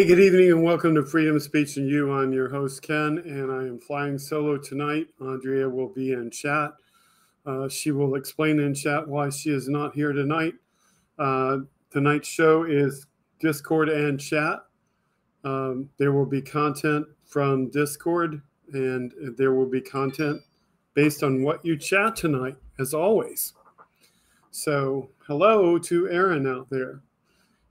Hey, good evening and welcome to Freedom Speech and You. I'm your host, Ken, and I am flying solo tonight. Andrea will be in chat. Uh, she will explain in chat why she is not here tonight. Uh, tonight's show is Discord and chat. Um, there will be content from Discord, and there will be content based on what you chat tonight, as always. So, hello to Aaron out there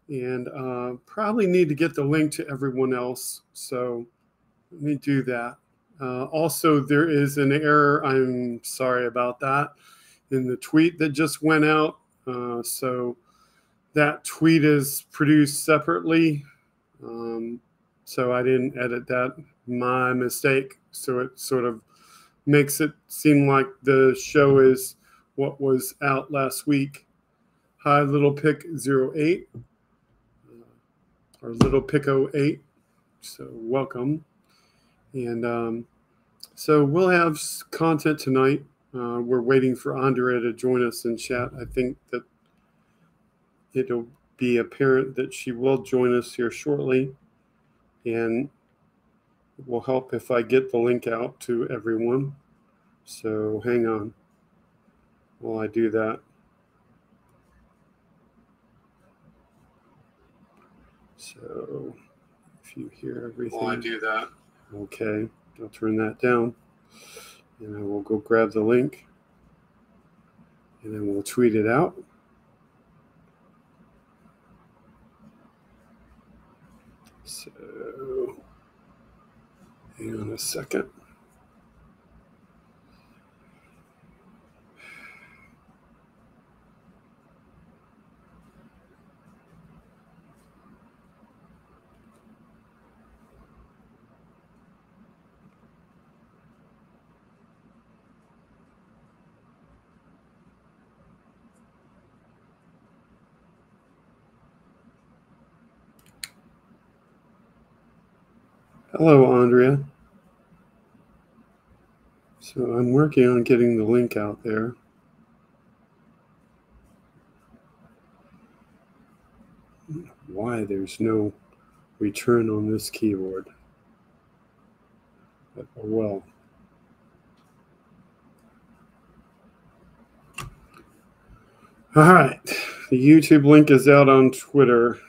and uh, probably need to get the link to everyone else. So let me do that. Uh, also, there is an error. I'm sorry about that in the tweet that just went out. Uh, so that tweet is produced separately. Um, so I didn't edit that. My mistake. So it sort of makes it seem like the show is what was out last week. Hi, Little Pick 08 our little Pico 8. So welcome. And um, so we'll have content tonight. Uh, we're waiting for Andrea to join us in chat. I think that it'll be apparent that she will join us here shortly. And it will help if I get the link out to everyone. So hang on while I do that. So if you hear everything. While I do that. Okay, I'll turn that down. And I will go grab the link. And then we'll tweet it out. So hang on a second. Hello, Andrea. So I'm working on getting the link out there. Why there's no return on this keyboard. But oh well. All right. The YouTube link is out on Twitter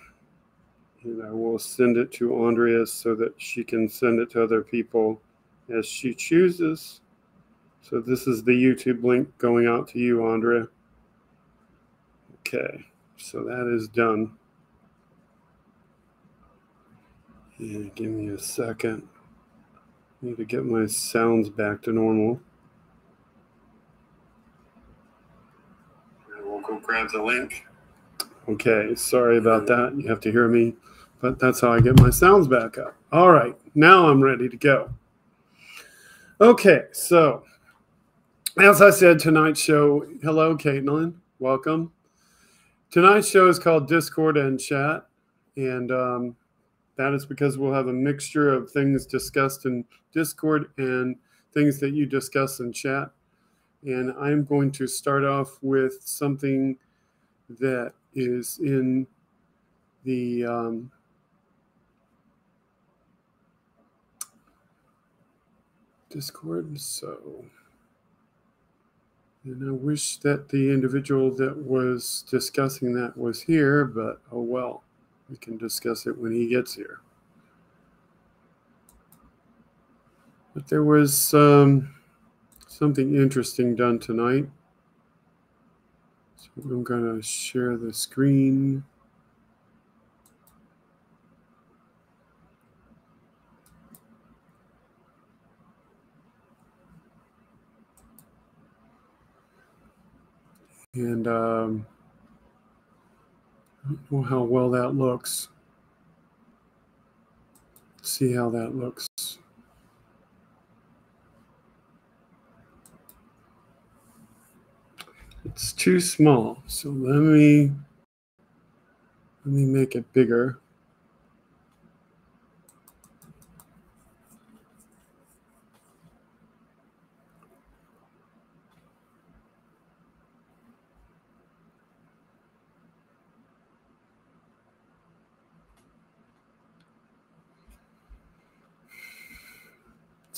and I will send it to Andrea so that she can send it to other people as she chooses. So this is the YouTube link going out to you, Andrea. Okay, so that is done. And give me a second. I need to get my sounds back to normal. And we'll go grab the link. Okay, sorry about that. You have to hear me but that's how I get my sounds back up. All right, now I'm ready to go. Okay, so as I said, tonight's show, hello, Caitlin, welcome. Tonight's show is called Discord and Chat, and um, that is because we'll have a mixture of things discussed in Discord and things that you discuss in chat. And I'm going to start off with something that is in the um, Discord. So, and I wish that the individual that was discussing that was here, but oh well, we can discuss it when he gets here. But there was um, something interesting done tonight. So I'm going to share the screen. And um, I don't know how well that looks. Let's see how that looks. It's too small, so let me let me make it bigger.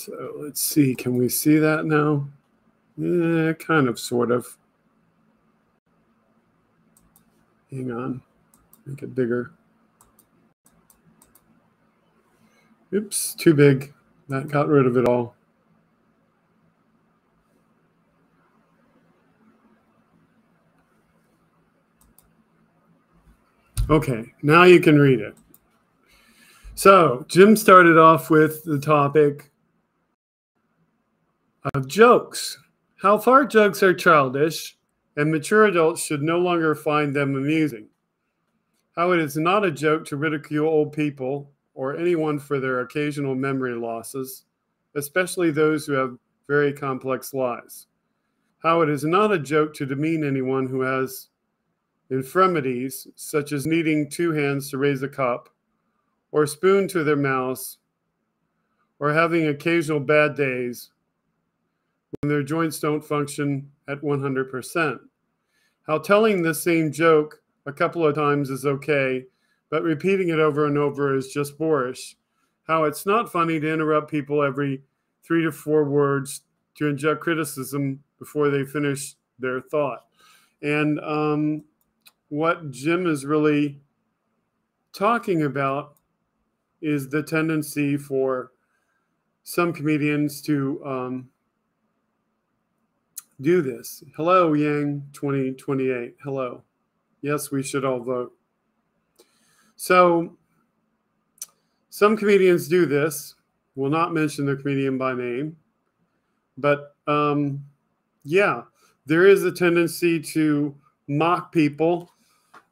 So let's see. Can we see that now? Yeah, kind of, sort of. Hang on. Make it bigger. Oops, too big. That got rid of it all. Okay, now you can read it. So, Jim started off with the topic of jokes. How far jokes are childish, and mature adults should no longer find them amusing. How it is not a joke to ridicule old people or anyone for their occasional memory losses, especially those who have very complex lives. How it is not a joke to demean anyone who has infirmities, such as needing two hands to raise a cup, or a spoon to their mouths, or having occasional bad days when their joints don't function at 100%. How telling the same joke a couple of times is okay, but repeating it over and over is just boorish. How it's not funny to interrupt people every three to four words to inject criticism before they finish their thought. And um, what Jim is really talking about is the tendency for some comedians to um, do this. Hello, Yang 2028. Hello. Yes, we should all vote. So, some comedians do this. Will not mention the comedian by name, but um, yeah, there is a tendency to mock people,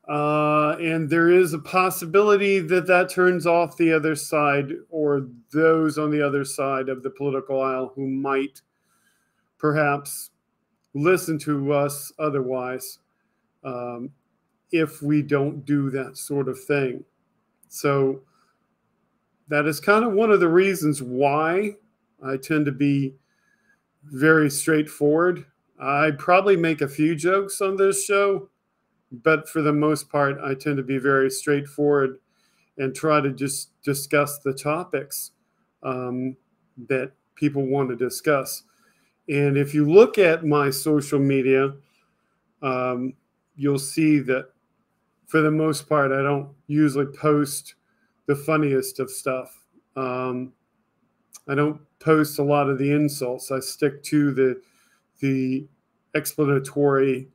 uh, and there is a possibility that that turns off the other side or those on the other side of the political aisle who might perhaps listen to us otherwise um, if we don't do that sort of thing. So that is kind of one of the reasons why I tend to be very straightforward. I probably make a few jokes on this show, but for the most part, I tend to be very straightforward and try to just discuss the topics um, that people want to discuss. And if you look at my social media, um, you'll see that for the most part, I don't usually post the funniest of stuff. Um, I don't post a lot of the insults. I stick to the the explanatory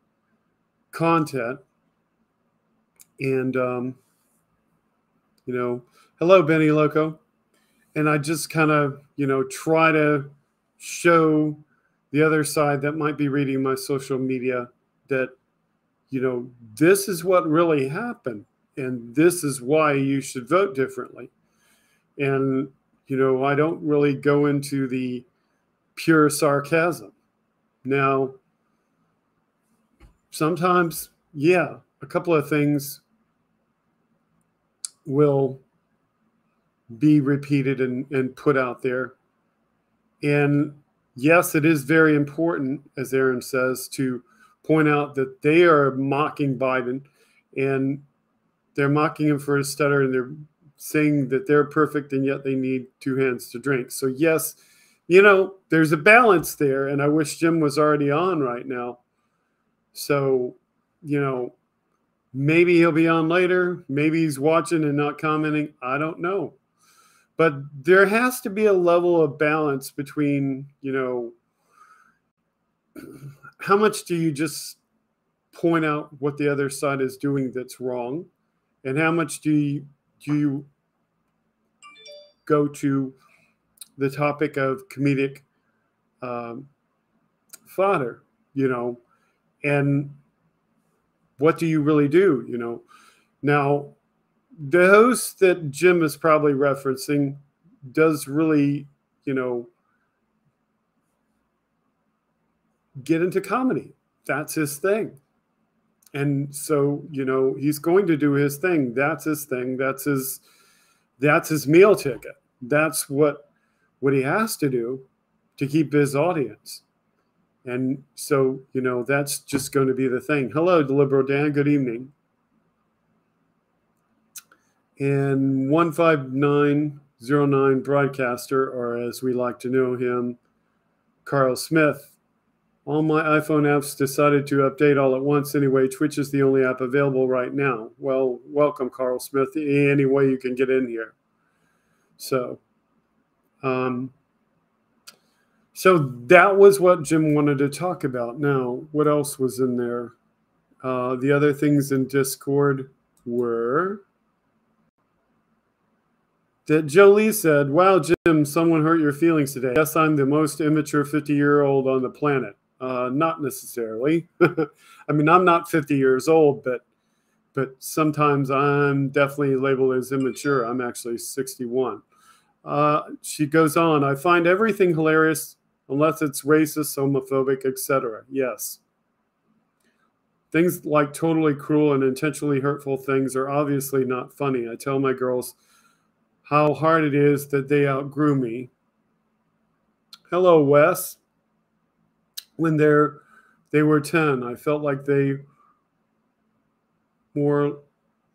content. And um, you know, hello, Benny Loco. And I just kind of, you know, try to show the other side that might be reading my social media that you know this is what really happened and this is why you should vote differently. And you know i don't really go into the pure sarcasm. Now sometimes yeah a couple of things will be repeated and, and put out there. And yes, it is very important, as Aaron says, to point out that they are mocking Biden and they're mocking him for his stutter and they're saying that they're perfect and yet they need two hands to drink. So, yes, you know, there's a balance there. And I wish Jim was already on right now. So, you know, maybe he'll be on later. Maybe he's watching and not commenting. I don't know but there has to be a level of balance between you know how much do you just point out what the other side is doing that's wrong? And how much do you do you go to the topic of comedic um, fodder you know? And what do you really do you know? Now the host that Jim is probably referencing does really, you know, get into comedy. That's his thing. And so, you know, he's going to do his thing. That's his thing. That's his that's his meal ticket. That's what what he has to do to keep his audience. And so, you know, that's just going to be the thing. Hello, Deliberate Dan. Good evening. And 15909 broadcaster, or as we like to know him, Carl Smith. All my iPhone apps decided to update all at once anyway. Twitch is the only app available right now. Well, welcome, Carl Smith. Any way you can get in here. So, um, so that was what Jim wanted to talk about. Now, what else was in there? Uh, the other things in Discord were Jolie said, Wow, Jim, someone hurt your feelings today. Yes, I'm the most immature 50 year old on the planet. Uh, not necessarily. I mean, I'm not 50 years old, but but sometimes I'm definitely labeled as immature. I'm actually 61. Uh, she goes on, I find everything hilarious unless it's racist, homophobic, etc. Yes. Things like totally cruel and intentionally hurtful things are obviously not funny. I tell my girls how hard it is that they outgrew me. Hello, Wes. When they're they were 10 i felt like they more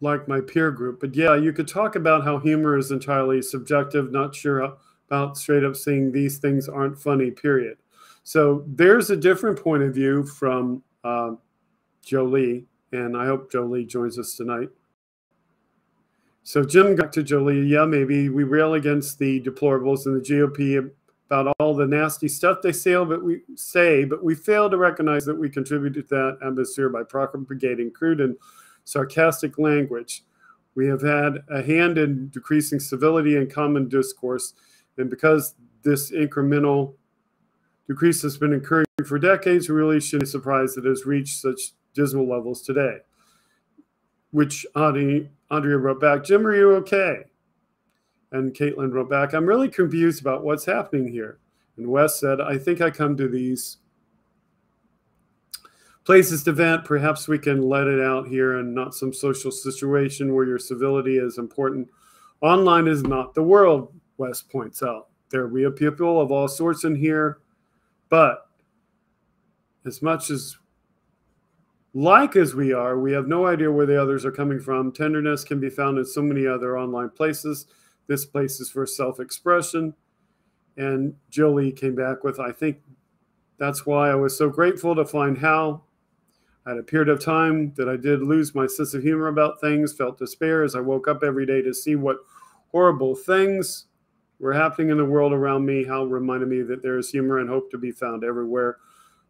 like my peer group. But yeah you could talk about how humor is entirely subjective not sure about straight up saying these things aren't funny period. So there's a different point of view from uh, jolie and i hope jolie joins us tonight so jim got to jolie yeah maybe we rail against the deplorables and the gop about all the nasty stuff they say, but we say, but we fail to recognize that we contributed to that atmosphere by propagating crude and sarcastic language. We have had a hand in decreasing civility and common discourse, and because this incremental decrease has been occurring for decades, we really shouldn't be surprised that it has reached such dismal levels today. Which Audrey, Andrea wrote back, Jim, are you okay? And Caitlin wrote back, I'm really confused about what's happening here. And Wes said, I think I come to these places to vent. Perhaps we can let it out here and not some social situation where your civility is important. Online is not the world, Wes points out. There we have people of all sorts in here, but as much as like as we are, we have no idea where the others are coming from. Tenderness can be found in so many other online places. This place is for self expression. And Jolie came back with, I think that's why I was so grateful to find Hal. I had a period of time that I did lose my sense of humor about things, felt despair as I woke up every day to see what horrible things were happening in the world around me. Hal reminded me that there is humor and hope to be found everywhere.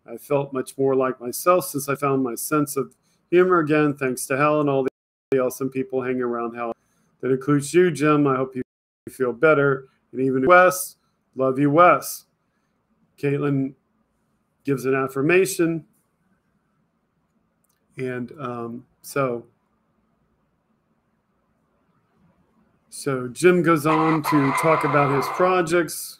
I felt much more like myself since I found my sense of humor again, thanks to Hal and all the awesome people hanging around Hal. That includes you, Jim. I hope you feel better. And even Wes, love you, Wes. Caitlin gives an affirmation. And um, so, so Jim goes on to talk about his projects.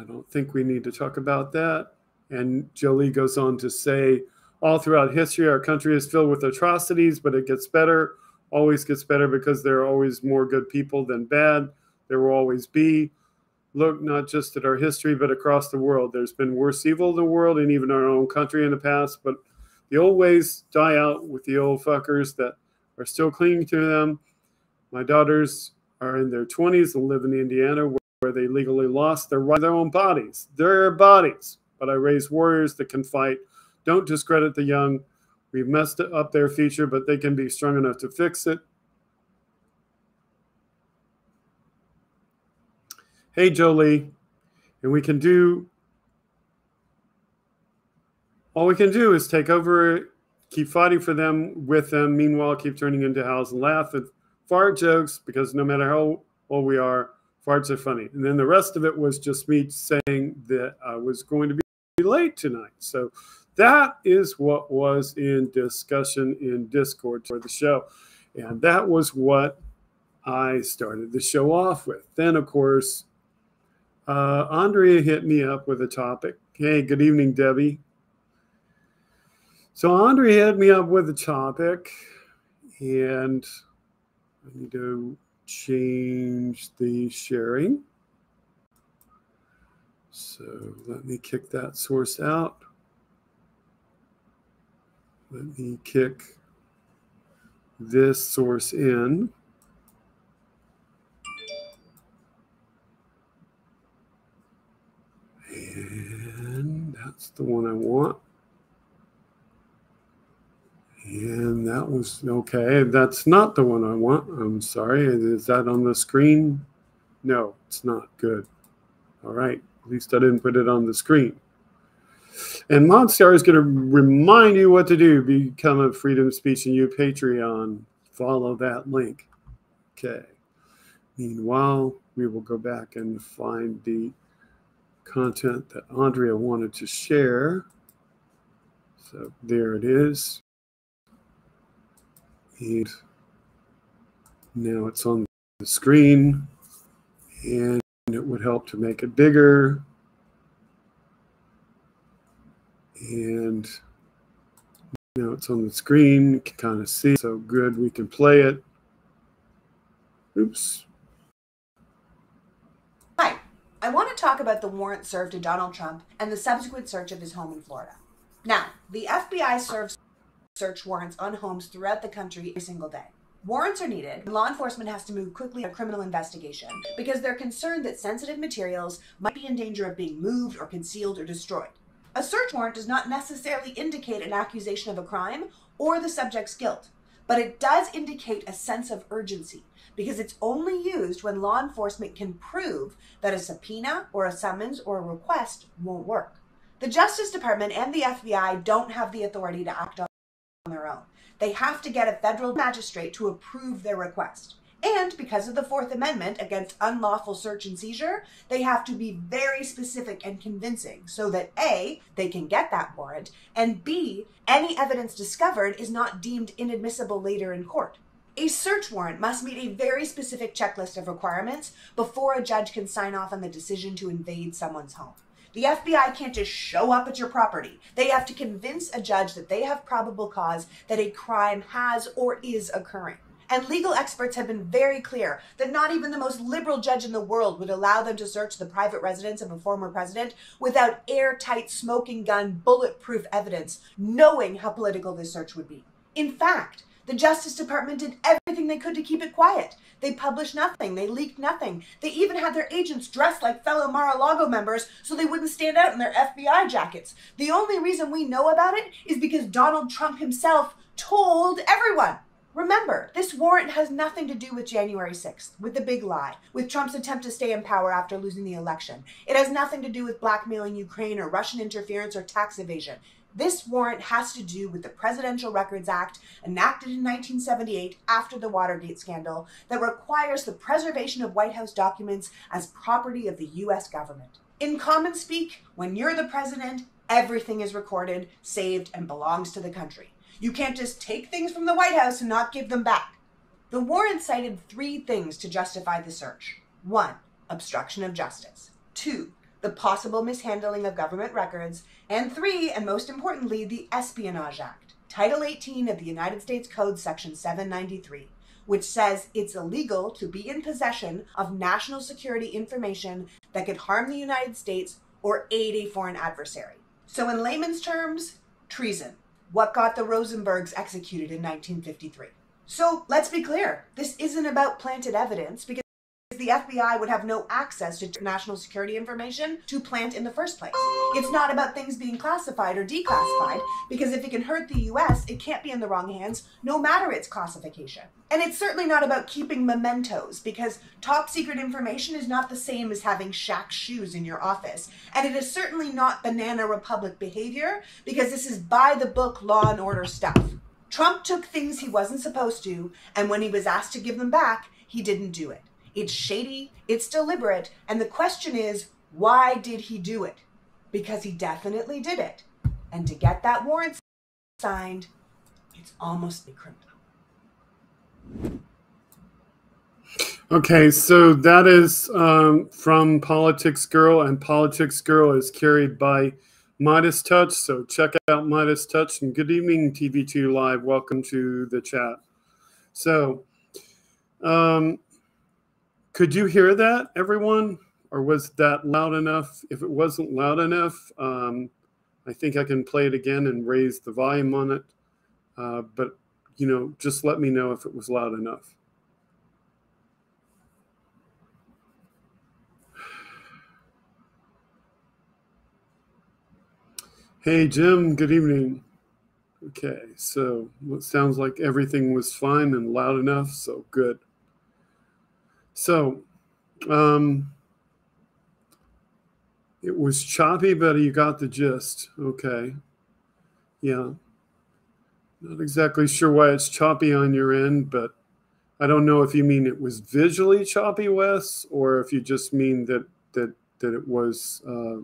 I don't think we need to talk about that. And Jolie goes on to say, all throughout history, our country is filled with atrocities, but it gets better always gets better because there are always more good people than bad. There will always be. Look not just at our history, but across the world. There's been worse evil in the world and even our own country in the past, but the old ways die out with the old fuckers that are still clinging to them. My daughters are in their 20s and live in Indiana where they legally lost their right their own bodies. Their bodies. But I raise warriors that can fight. Don't discredit the young We've messed up their future, but they can be strong enough to fix it. Hey, Jolie, and we can do all we can do is take over, keep fighting for them with them. Meanwhile, keep turning into howls and laugh at fart jokes because no matter how old we are, farts are funny. And then the rest of it was just me saying that I was going to be late tonight. So that is what was in discussion in Discord for the show. And that was what I started the show off with. Then, of course, uh, Andrea hit me up with a topic. Hey, good evening, Debbie. So, Andrea hit me up with a topic, and I need to change the sharing. So, let me kick that source out. Let me kick this source in. And that's the one I want. And that was okay. That's not the one I want. I'm sorry. Is that on the screen? No, it's not. Good. All right. At least I didn't put it on the screen. And Monster is going to remind you what to do. Become a Freedom Speech and You Patreon. Follow that link. Okay. Meanwhile, we will go back and find the content that Andrea wanted to share. So there it is. And now it's on the screen and it would help to make it bigger. And now it's on the screen. You can kind of see. So good, we can play it. Oops. Hi, I want to talk about the warrant served to Donald Trump and the subsequent search of his home in Florida. Now, the FBI serves search warrants on homes throughout the country every single day. Warrants are needed. Law enforcement has to move quickly on a criminal investigation because they're concerned that sensitive materials might be in danger of being moved or concealed or destroyed. A search warrant does not necessarily indicate an accusation of a crime or the subject's guilt, but it does indicate a sense of urgency because it's only used when law enforcement can prove that a subpoena or a summons or a request won't work. The Justice Department and the FBI don't have the authority to act on their own. They have to get a federal magistrate to approve their request. And because of the Fourth Amendment against unlawful search and seizure, they have to be very specific and convincing so that A, they can get that warrant, and B, any evidence discovered is not deemed inadmissible later in court. A search warrant must meet a very specific checklist of requirements before a judge can sign off on the decision to invade someone's home. The FBI can't just show up at your property. They have to convince a judge that they have probable cause that a crime has or is occurring. And legal experts have been very clear that not even the most liberal judge in the world would allow them to search the private residence of a former president without airtight, smoking gun, bulletproof evidence, knowing how political this search would be. In fact, the Justice Department did everything they could to keep it quiet. They published nothing. They leaked nothing. They even had their agents dressed like fellow Mar-a-Lago members so they wouldn't stand out in their FBI jackets. The only reason we know about it is because Donald Trump himself told everyone. Remember, this warrant has nothing to do with January 6th, with the big lie, with Trump's attempt to stay in power after losing the election. It has nothing to do with blackmailing Ukraine or Russian interference or tax evasion. This warrant has to do with the Presidential Records Act, enacted in 1978 after the Watergate scandal, that requires the preservation of White House documents as property of the U.S. government. In common speak, when you're the president, everything is recorded, saved, and belongs to the country. You can't just take things from the White House and not give them back. The warrant cited three things to justify the search one, obstruction of justice, two, the possible mishandling of government records, and three, and most importantly, the Espionage Act, Title 18 of the United States Code, Section 793, which says it's illegal to be in possession of national security information that could harm the United States or aid a foreign adversary. So, in layman's terms, treason what got the Rosenbergs executed in 1953. So let's be clear this isn't about planted evidence because the FBI would have no access to national security information to plant in the first place. It's not about things being classified or declassified because if it can hurt the US, it can't be in the wrong hands no matter its classification. And it's certainly not about keeping mementos because top secret information is not the same as having Shaq shoes in your office. And it is certainly not banana republic behavior because this is by the book law and order stuff. Trump took things he wasn't supposed to, and when he was asked to give them back, he didn't do it. It's shady, it's deliberate, and the question is, why did he do it? Because he definitely did it. And to get that warrant signed, it's almost a criminal. Okay, so that is um, from Politics Girl, and Politics Girl is carried by Midas Touch. So check out Midas Touch, and good evening, TV2 Live. Welcome to the chat. So, um, could you hear that, everyone? Or was that loud enough? If it wasn't loud enough, um, I think I can play it again and raise the volume on it. Uh, but you know, just let me know if it was loud enough. Hey, Jim, good evening. Okay, so it sounds like everything was fine and loud enough, so good. So, um, it was choppy, but you got the gist. Okay. Yeah. Not exactly sure why it's choppy on your end, but I don't know if you mean it was visually choppy, Wes, or if you just mean that that that it was uh,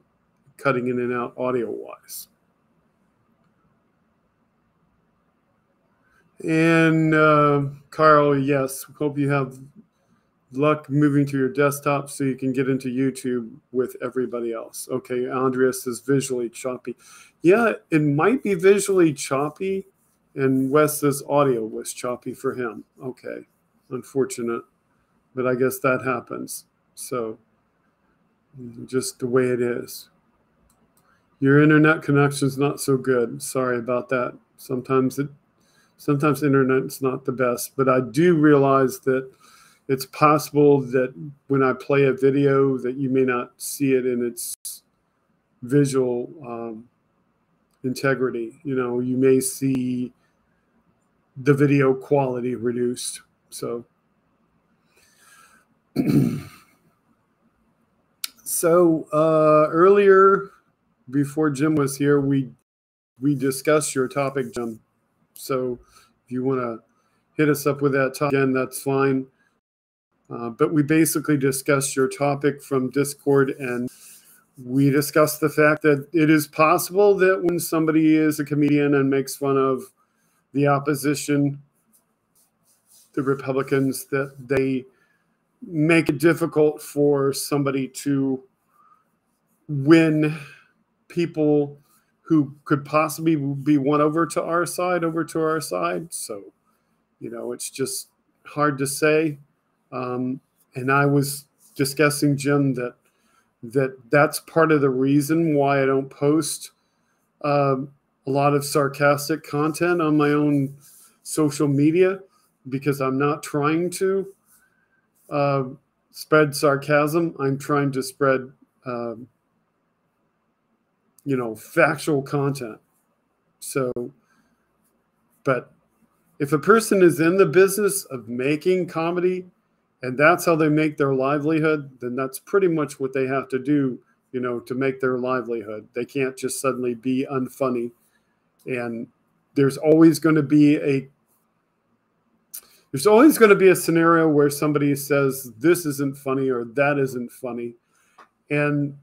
cutting in and out audio wise. And uh, Carl, yes, hope you have luck moving to your desktop so you can get into YouTube with everybody else. Okay, Andrea's is visually choppy. Yeah, it might be visually choppy, and Wes's audio was choppy for him. Okay, unfortunate, but I guess that happens. So, just the way it is. Your internet connection's not so good. Sorry about that. Sometimes it, sometimes internet's not the best, but I do realize that it's possible that when I play a video that you may not see it in its visual um, integrity. You know, you may see the video quality reduced. So, so uh, earlier, before Jim was here, we we discussed your topic, Jim. So, if you want to hit us up with that topic again, that's fine. Uh, but we basically discussed your topic from Discord and we discussed the fact that it is possible that when somebody is a comedian and makes fun of the opposition, the Republicans, that they make it difficult for somebody to win people who could possibly be won over to our side, over to our side. So, you know, it's just hard to say. Um, and I was discussing, Jim, that that that's part of the reason why I don't post um, a lot of sarcastic content on my own social media because I'm not trying to uh, spread sarcasm. I'm trying to spread, um, you know, factual content. So, but if a person is in the business of making comedy and that's how they make their livelihood, then that's pretty much what they have to do, you know, to make their livelihood. They can't just suddenly be unfunny. And there's always going to be a there's always going to be a scenario where somebody says this isn't funny or that isn't funny. And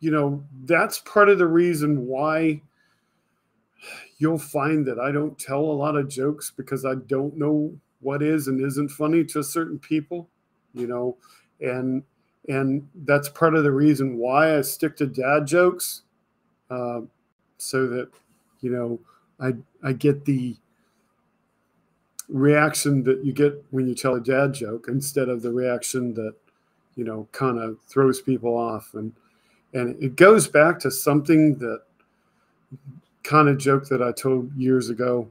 you know, that's part of the reason why you'll find that I don't tell a lot of jokes because I don't know what is and isn't funny to certain people, you know, and and that's part of the reason why I stick to dad jokes, uh, so that you know I I get the reaction that you get when you tell a dad joke instead of the reaction that you know kind of throws people off. And and it goes back to something that kind of joke that I told years ago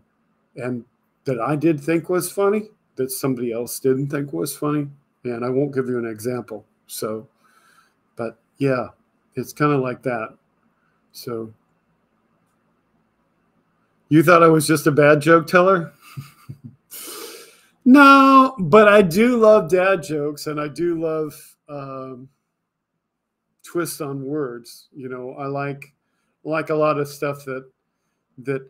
and that I did think was funny that somebody else didn't think was funny. And I won't give you an example. So, but yeah, it's kind of like that. So, you thought I was just a bad joke teller? no, but I do love dad jokes and I do love um, twists on words. You know, I like like a lot of stuff that that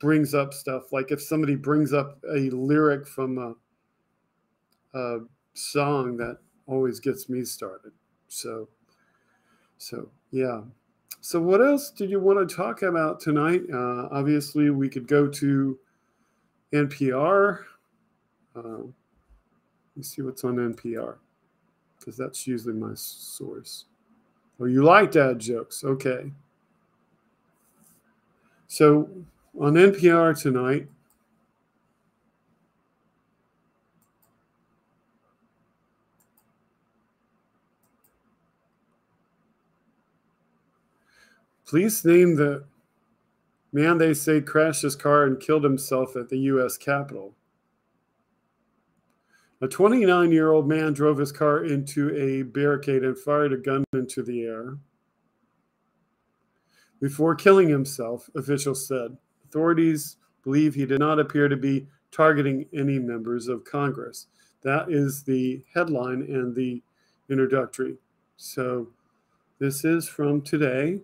brings up stuff. Like if somebody brings up a lyric from a, a song, that always gets me started. So, so yeah. So what else did you want to talk about tonight? Uh, obviously, we could go to NPR. Uh, let me see what's on NPR because that's usually my source. Oh, you like dad jokes? Okay. So on NPR tonight. Please name the Man, they say, crashed his car and killed himself at the U.S. Capitol. A 29 year old man drove his car into a barricade and fired a gun into the air before killing himself, officials said. Authorities believe he did not appear to be targeting any members of Congress. That is the headline and the introductory. So this is from today.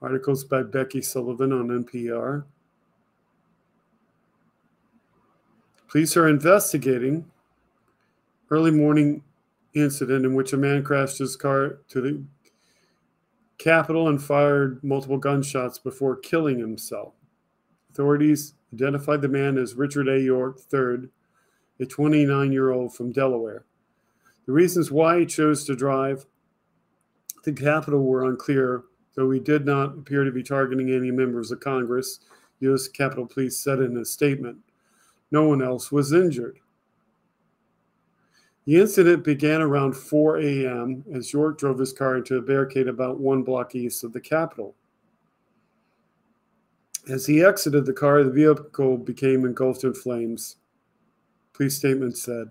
Articles by Becky Sullivan on NPR. Police are investigating early morning incident in which a man crashed his car to the Capitol and fired multiple gunshots before killing himself. Authorities identified the man as Richard A. York III, a 29 year old from Delaware. The reasons why he chose to drive the Capitol were unclear, though he did not appear to be targeting any members of Congress, U.S. Capitol Police said in a statement. No one else was injured. The incident began around 4 a.m. as York drove his car into a barricade about one block east of the Capitol. As he exited the car, the vehicle became engulfed in flames. Police statement said.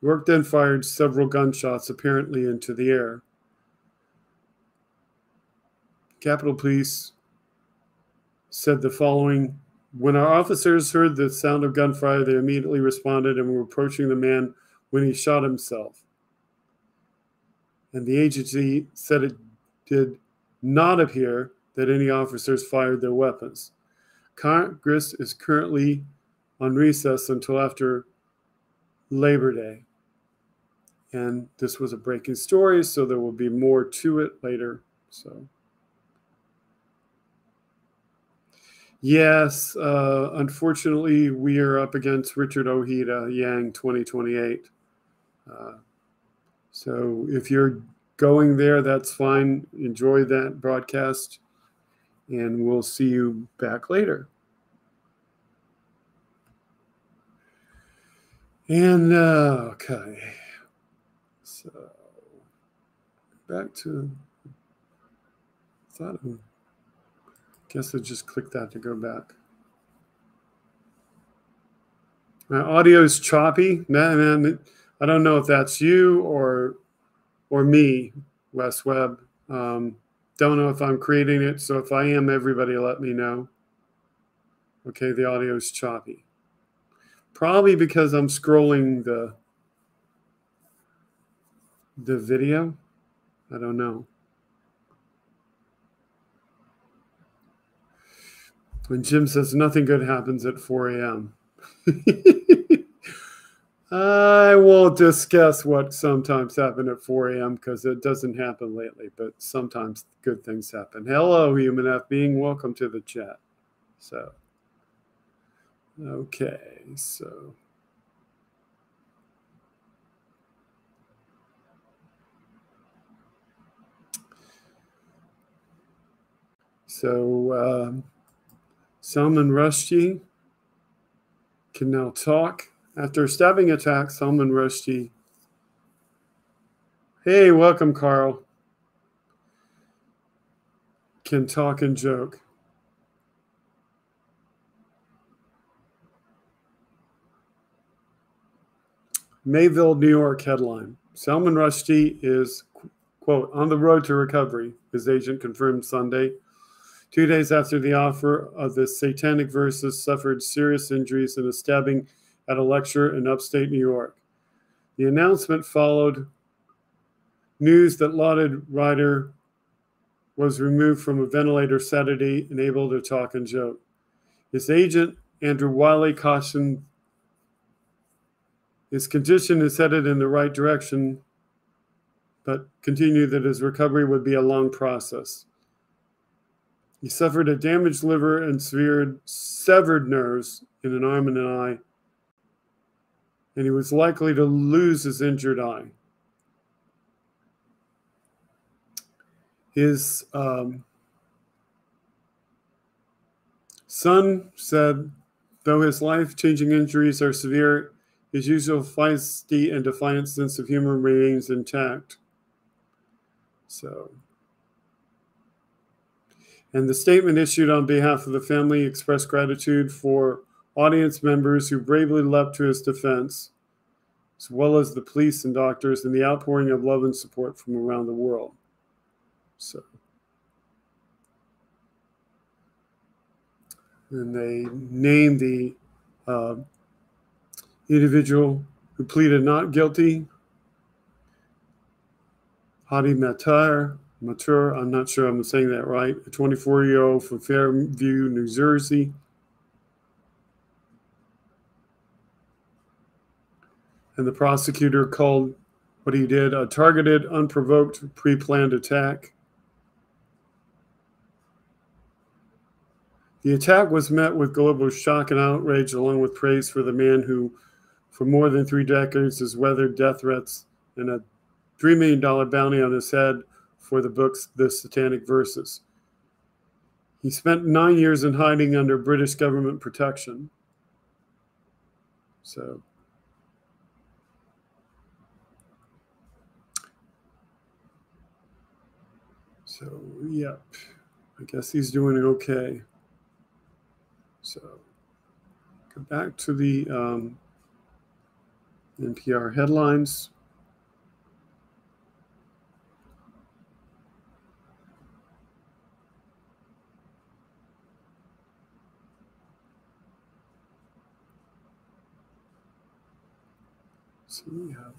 York then fired several gunshots, apparently into the air. Capitol Police said the following When our officers heard the sound of gunfire, they immediately responded and were approaching the man when he shot himself. And the agency said it did not appear that any officers fired their weapons. Congress is currently on recess until after Labor Day. And this was a breaking story, so there will be more to it later. So, yes, uh, unfortunately, we are up against Richard Ojeda Yang 2028. Uh, so if you're going there, that's fine. Enjoy that broadcast, and we'll see you back later. And uh, okay, so back to thought. I guess I just click that to go back. My audio is choppy. Man, man, I don't know if that's you or or me, Wes Webb. Um, don't know if I'm creating it. So if I am, everybody let me know. Okay, the audio is choppy. Probably because I'm scrolling the the video. I don't know. When Jim says nothing good happens at 4 a.m. I won't discuss what sometimes happen at 4 a.m. because it doesn't happen lately, but sometimes good things happen. Hello, human F being. Welcome to the chat. So, okay, so. So, um, Salman Rushdie can now talk. After a stabbing attack, Salman Rushdie. Hey, welcome, Carl. Can talk and joke. Mayville, New York headline. Salman Rushdie is, quote, on the road to recovery, his agent confirmed Sunday. Two days after the offer of the Satanic Verses suffered serious injuries in a stabbing at a lecture in upstate New York. The announcement followed news that lauded Ryder was removed from a ventilator Saturday and able to talk and joke. His agent, Andrew Wylie, cautioned his condition is headed in the right direction, but continued that his recovery would be a long process. He suffered a damaged liver and severe severed nerves in an arm and an eye and he was likely to lose his injured eye. His um, son said, though his life changing injuries are severe, his usual feisty and defiant sense of humor remains intact. So, And the statement issued on behalf of the family expressed gratitude for audience members who bravely leapt to his defense, as well as the police and doctors, and the outpouring of love and support from around the world. So, and they named the uh, individual who pleaded not guilty, Hadi Matar, Matur, I'm not sure I'm saying that right, a 24 year old from Fairview, New Jersey. And the prosecutor called what he did a targeted, unprovoked, pre planned attack. The attack was met with global shock and outrage, along with praise for the man who, for more than three decades, has weathered death threats and a $3 million bounty on his head for the books The Satanic Verses. He spent nine years in hiding under British government protection. So, so yep, I guess he's doing okay. So, go back to the um, NPR headlines. So we have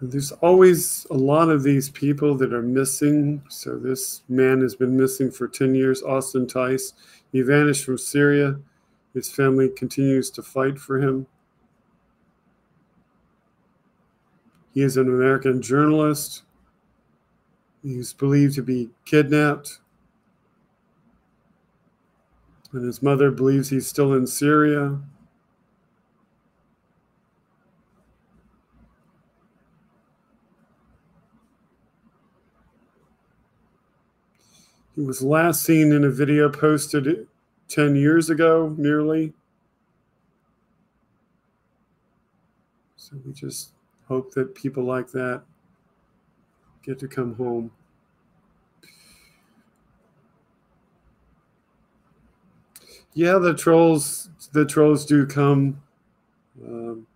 there's always a lot of these people that are missing. So this man has been missing for 10 years, Austin Tice. He vanished from Syria. His family continues to fight for him. He is an American journalist. He's believed to be kidnapped and his mother believes he's still in Syria. Was last seen in a video posted 10 years ago, nearly. So we just hope that people like that get to come home. yeah, the trolls, the trolls do come. Um,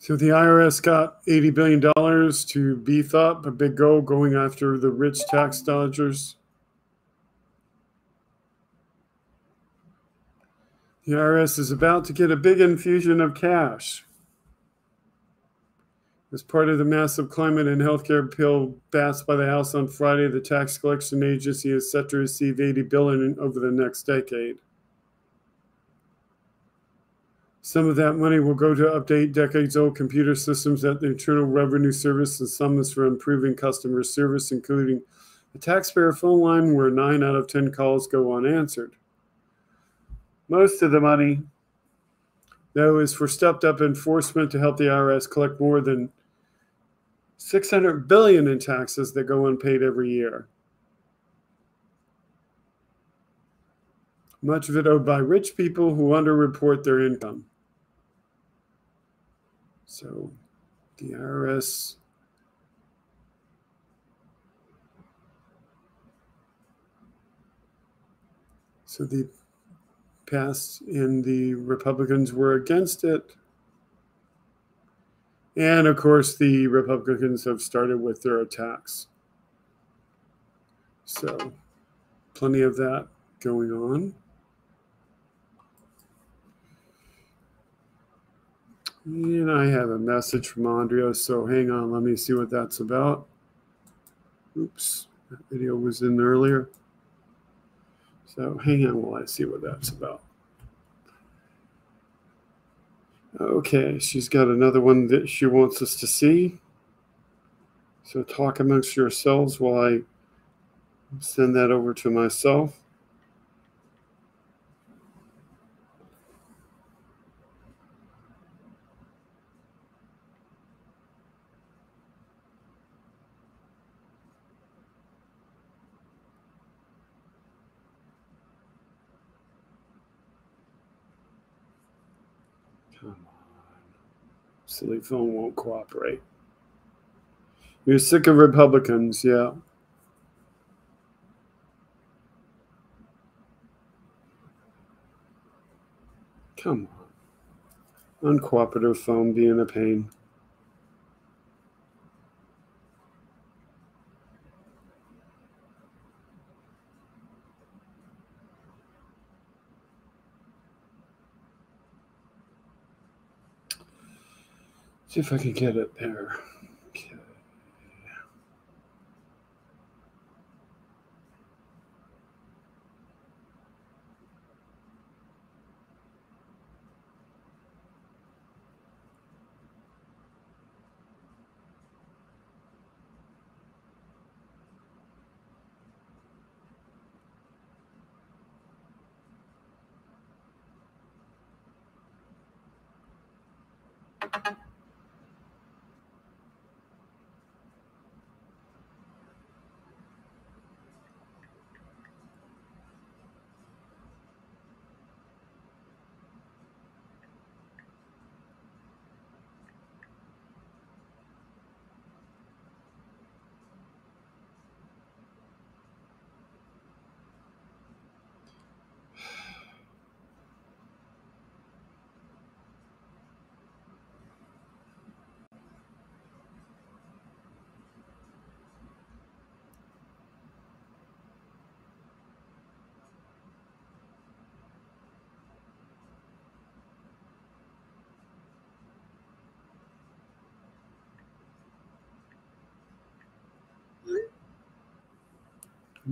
So the IRS got $80 billion to beef up a big go going after the rich tax dodgers. The IRS is about to get a big infusion of cash. As part of the massive climate and healthcare bill passed by the House on Friday, the tax collection agency is set to receive 80 billion over the next decade. Some of that money will go to update decades old computer systems at the Internal Revenue Service and some is for improving customer service, including a taxpayer phone line where nine out of 10 calls go unanswered. Most of the money, though, is for stepped up enforcement to help the IRS collect more than 600 billion in taxes that go unpaid every year. Much of it owed by rich people who underreport their income. So the IRS so the passed and the Republicans were against it. And of course, the Republicans have started with their attacks. So, plenty of that going on. And I have a message from Andrea, so hang on, let me see what that's about. Oops, that video was in earlier. So hang on while I see what that's about. Okay, she's got another one that she wants us to see. So talk amongst yourselves while I send that over to myself. Come on. Silly phone won't cooperate. You're sick of Republicans, yeah. Come on. Uncooperative phone being a pain. See if I can get it there. Okay.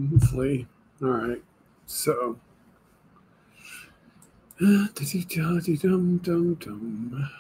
Hopefully. All right. So. Dum dum dum.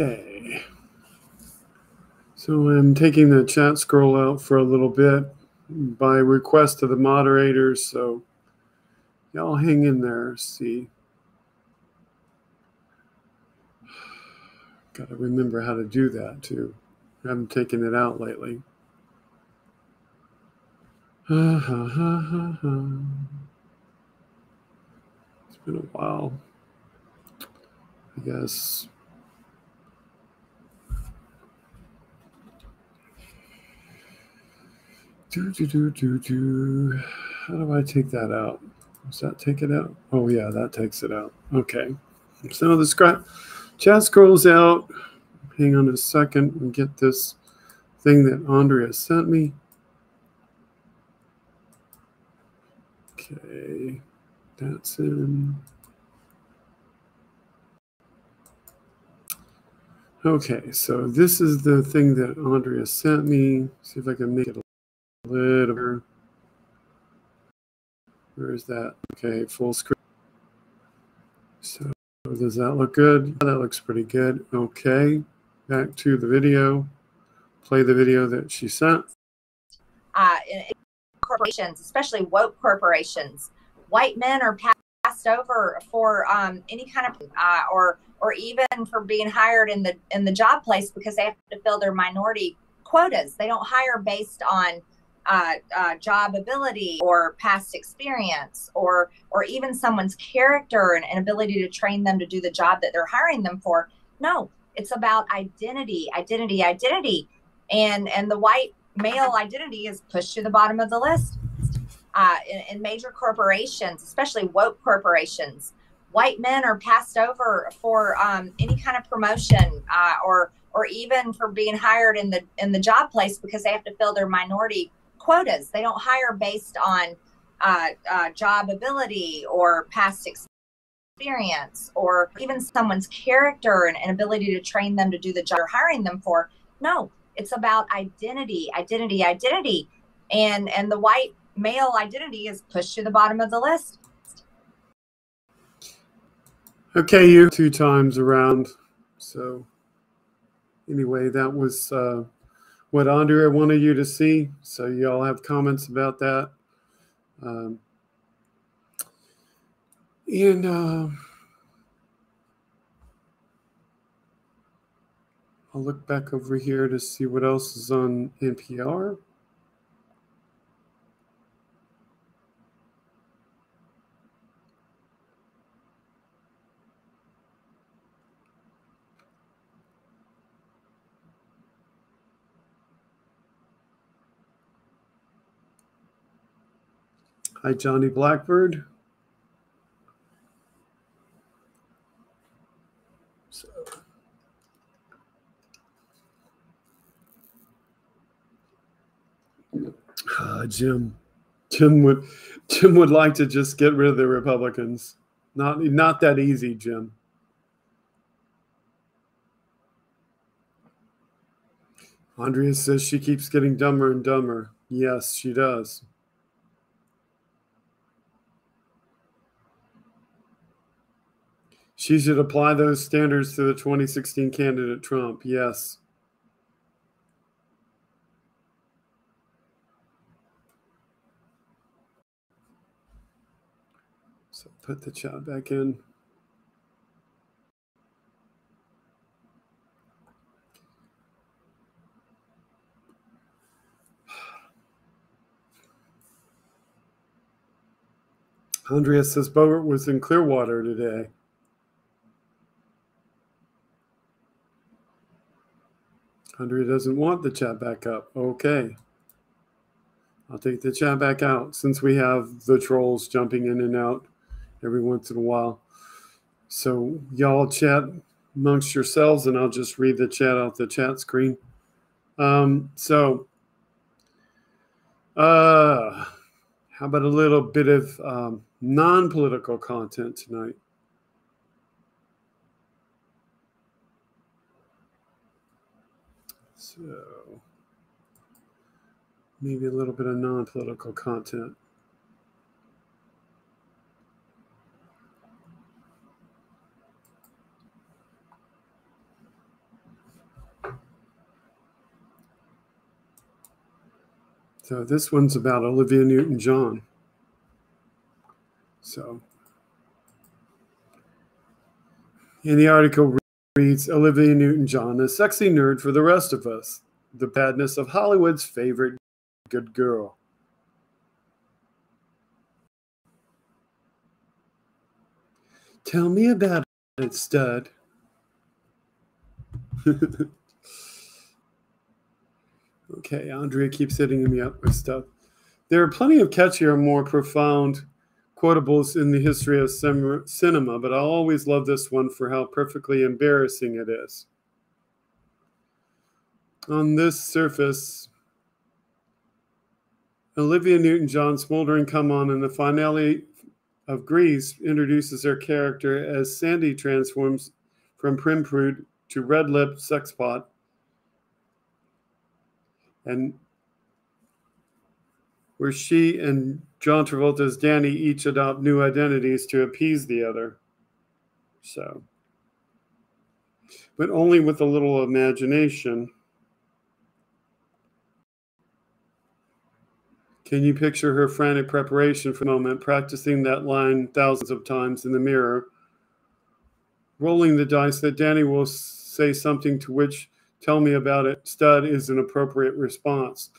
Okay. So I'm taking the chat scroll out for a little bit by request of the moderators. So y'all hang in there. See. Got to remember how to do that too. I haven't taken it out lately. it's been a while. I guess. Do, do, do, do, do. How do I take that out? Does that take it out? Oh, yeah, that takes it out. Okay. So the scrap chat scrolls out. Hang on a second and get this thing that Andrea sent me. Okay, that's in. Okay, so this is the thing that Andrea sent me. See if I can make it little. Where is that? Okay, full screen. So does that look good? That looks pretty good. Okay, back to the video. Play the video that she sent. Uh, corporations, especially woke corporations, white men are passed over for um, any kind of uh, or or even for being hired in the in the job place because they have to fill their minority quotas. They don't hire based on uh, uh, job ability or past experience or or even someone's character and, and ability to train them to do the job that they're hiring them for. No, it's about identity, identity, identity, and and the white male identity is pushed to the bottom of the list. Uh, in, in major corporations, especially woke corporations, white men are passed over for um, any kind of promotion uh, or or even for being hired in the in the job place because they have to fill their minority quotas. They don't hire based on uh, uh, job ability or past experience or even someone's character and, and ability to train them to do the job you're hiring them for. No, it's about identity, identity, identity. And and the white male identity is pushed to the bottom of the list. Okay, you two times around. So anyway, that was uh, what Andrea wanted you to see. So y'all have comments about that. Um, and uh, I'll look back over here to see what else is on NPR. Hi, Johnny Blackbird. So. Uh, Jim, Jim would, Jim would like to just get rid of the Republicans. Not, not that easy, Jim. Andrea says she keeps getting dumber and dumber. Yes, she does. She should apply those standards to the 2016 candidate Trump. Yes. So put the chat back in. Andrea says Boebert was in Clearwater today. Andrea doesn't want the chat back up. Okay. I'll take the chat back out since we have the trolls jumping in and out every once in a while. So y'all chat amongst yourselves and I'll just read the chat off the chat screen. Um, so uh, how about a little bit of um, non-political content tonight? So maybe a little bit of non-political content. So this one's about Olivia Newton-John. So in the article reads Olivia Newton John, a sexy nerd for the rest of us, the badness of Hollywood's favorite good girl. Tell me about it, stud. okay, Andrea keeps hitting me up with stuff. There are plenty of catchier, more profound quotables in the history of cinema, but I'll always love this one for how perfectly embarrassing it is. On this surface, Olivia Newton John's smoldering come on in the finale of Grease introduces her character as Sandy transforms from prim prude to red lipped sexpot. And where she and John Travolta's Danny each adopt new identities to appease the other. So, but only with a little imagination. Can you picture her frantic preparation for a moment, practicing that line thousands of times in the mirror, rolling the dice that Danny will say something to which, tell me about it, stud is an appropriate response.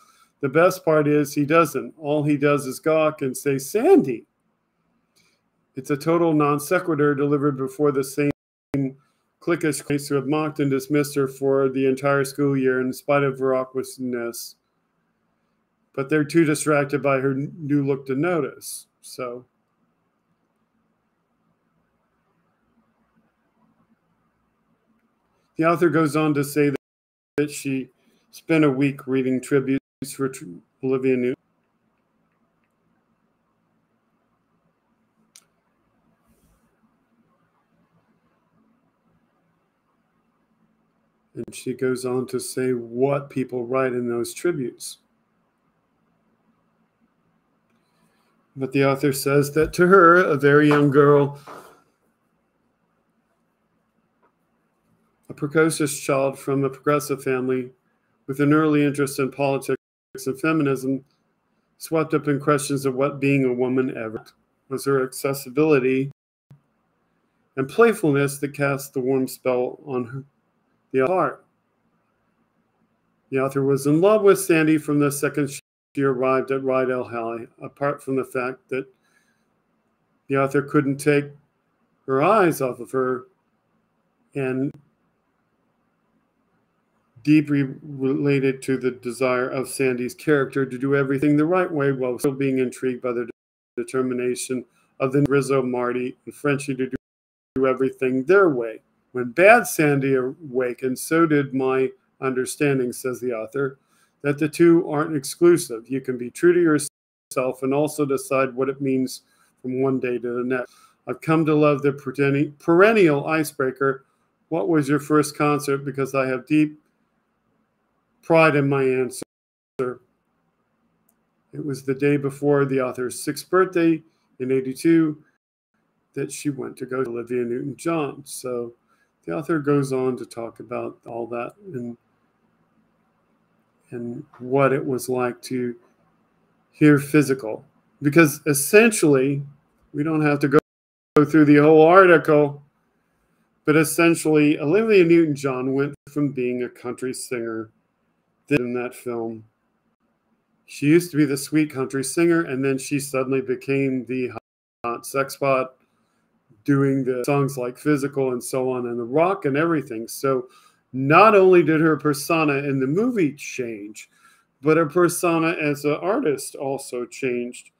The best part is he doesn't. All he does is gawk and say, Sandy. It's a total non sequitur delivered before the same cliquish case who have mocked and dismissed her for the entire school year in spite of her awkwardness. But they're too distracted by her new look to notice. So. The author goes on to say that she spent a week reading tributes for Olivia Newton. And she goes on to say what people write in those tributes. But the author says that to her, a very young girl, a precocious child from a progressive family with an early interest in politics, and feminism, swept up in questions of what being a woman ever was her accessibility and playfulness that cast the warm spell on her, the. The author was in love with Sandy from the second she arrived at Rydell High, apart from the fact that the author couldn't take her eyes off of her and deeply related to the desire of Sandy's character to do everything the right way while still being intrigued by the determination of the Rizzo, Marty, and Frenchie to do everything their way. When Bad Sandy awakened, so did my understanding, says the author, that the two aren't exclusive. You can be true to yourself and also decide what it means from one day to the next. I've come to love the perennial icebreaker. What was your first concert? Because I have deep pride in my answer. It was the day before the author's sixth birthday in 82 that she went to go to Olivia Newton John. So the author goes on to talk about all that and and what it was like to hear physical. Because essentially, we don't have to go, go through the whole article, but essentially, Olivia Newton John went from being a country singer in that film. She used to be the sweet country singer, and then she suddenly became the hot sex bot, doing the songs like Physical and so on, and the rock and everything. So, not only did her persona in the movie change, but her persona as an artist also changed.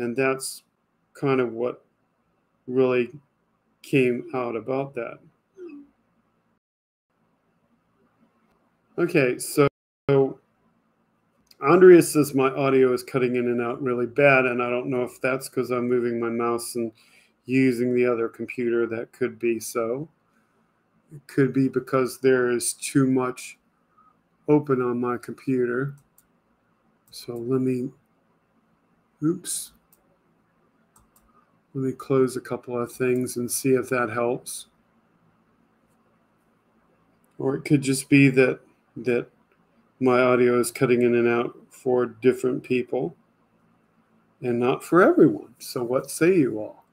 And that's kind of what really came out about that. Okay, so Andrea says my audio is cutting in and out really bad, and I don't know if that's because I'm moving my mouse and using the other computer. That could be so. It could be because there is too much open on my computer. So let me, oops. Let me close a couple of things and see if that helps. Or it could just be that that my audio is cutting in and out for different people and not for everyone. So what say you all?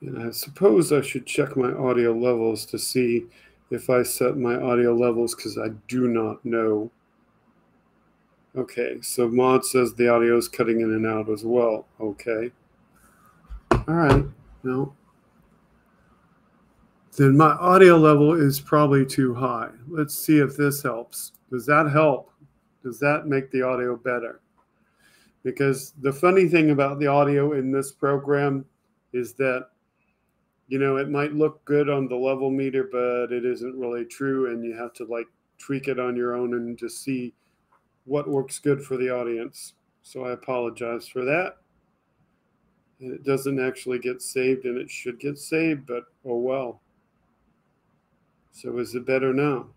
And I suppose I should check my audio levels to see if I set my audio levels because I do not know. Okay, so Maud says the audio is cutting in and out as well. Okay. All right. No. Then my audio level is probably too high. Let's see if this helps. Does that help? Does that make the audio better? Because the funny thing about the audio in this program is that you know, it might look good on the level meter, but it isn't really true. And you have to like tweak it on your own and just see what works good for the audience. So I apologize for that. It doesn't actually get saved and it should get saved, but oh well. So is it better now?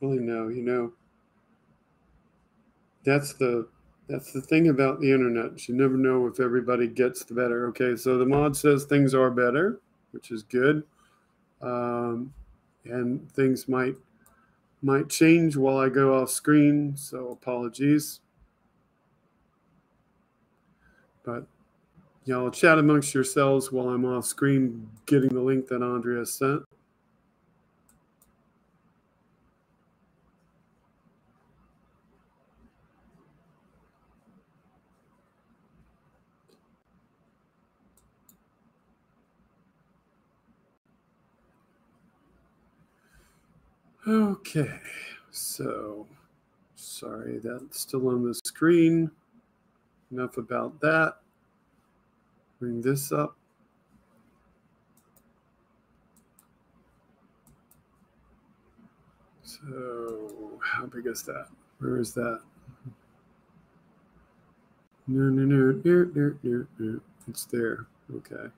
Really know. You know, that's the that's the thing about the internet. You never know if everybody gets the better. Okay, so the mod says things are better, which is good, um, and things might might change while I go off screen. So apologies, but y'all chat amongst yourselves while I'm off screen getting the link that Andrea sent. Okay, so sorry that's still on the screen. Enough about that. Bring this up. So, how big is that? Where is that? No, no, no, no, no, no, no. It's there. Okay.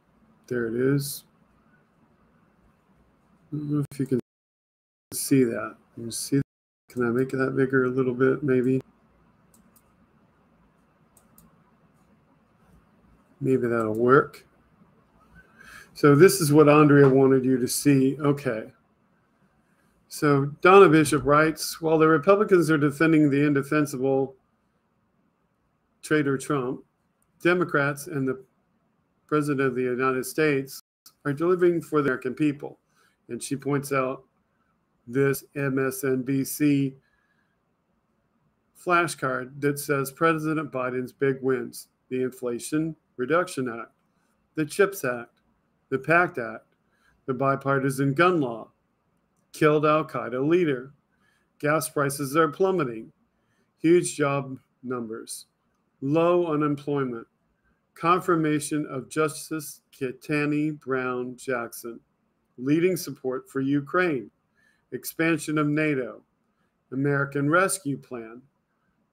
There it is. I don't know if you can see that. You see, can I make that bigger a little bit, maybe? Maybe that'll work. So this is what Andrea wanted you to see. Okay. So Donna Bishop writes, while the Republicans are defending the indefensible traitor Trump, Democrats and the President of the United States are delivering for the American people. And she points out this MSNBC flashcard that says President Biden's big wins the Inflation Reduction Act, the CHIPS Act, the PACT Act, the bipartisan gun law, killed Al Qaeda leader. Gas prices are plummeting, huge job numbers, low unemployment, confirmation of Justice Ketanji Brown Jackson, leading support for Ukraine, expansion of NATO, American Rescue Plan,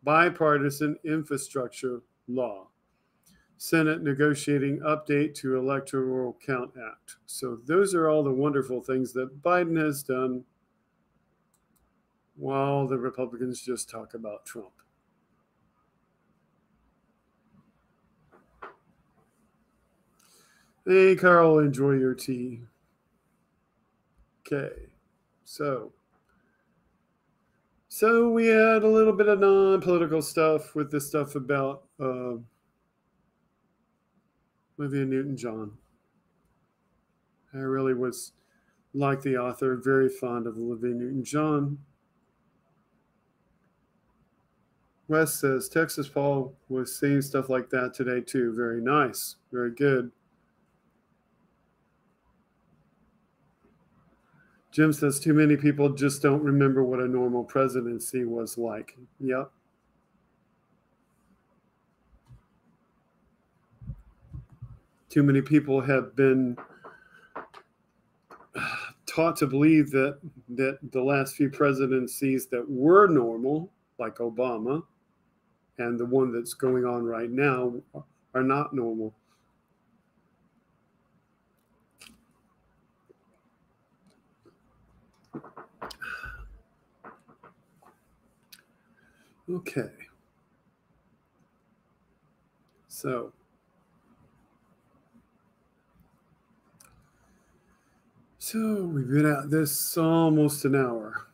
bipartisan infrastructure law, Senate negotiating update to Electoral Count Act. So those are all the wonderful things that Biden has done while the Republicans just talk about Trump. Hey, Carl, enjoy your tea. Okay, so so we had a little bit of non-political stuff with this stuff about uh, Olivia Newton-John. I really was like the author, very fond of Olivia Newton-John. Wes says Texas Paul was saying stuff like that today too. Very nice, very good. Jim says too many people just don't remember what a normal presidency was like. Yep. Too many people have been uh, taught to believe that that the last few presidencies that were normal, like Obama, and the one that's going on right now, are not normal. Okay. So, so we've been at this almost an hour.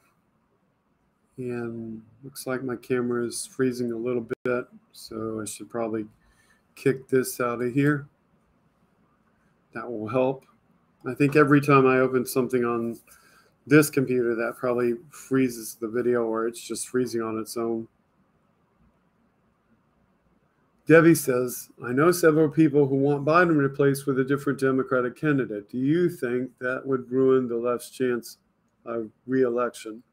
And looks like my camera is freezing a little bit, so I should probably kick this out of here. That will help. I think every time I open something on this computer, that probably freezes the video or it's just freezing on its own. Debbie says, I know several people who want Biden replaced with a different Democratic candidate. Do you think that would ruin the left's chance of reelection?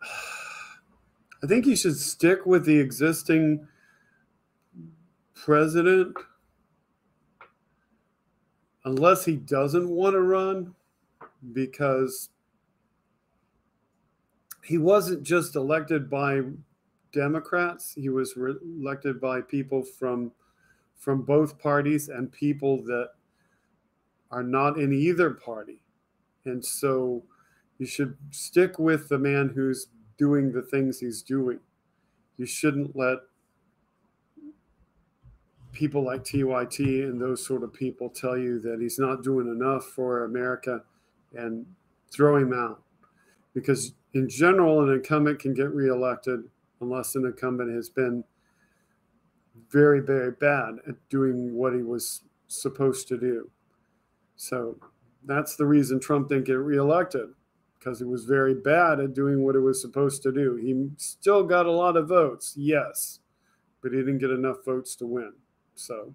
I think you should stick with the existing president unless he doesn't want to run because he wasn't just elected by Democrats. He was re- elected by people from from both parties and people that are not in either party. And so you should stick with the man who's doing the things he's doing. You shouldn't let people like TYT and those sort of people tell you that he's not doing enough for America and throw him out. Because in general, an incumbent can get reelected unless an incumbent has been very, very bad at doing what he was supposed to do. So that's the reason Trump didn't get reelected because he was very bad at doing what he was supposed to do. He still got a lot of votes, yes, but he didn't get enough votes to win. So.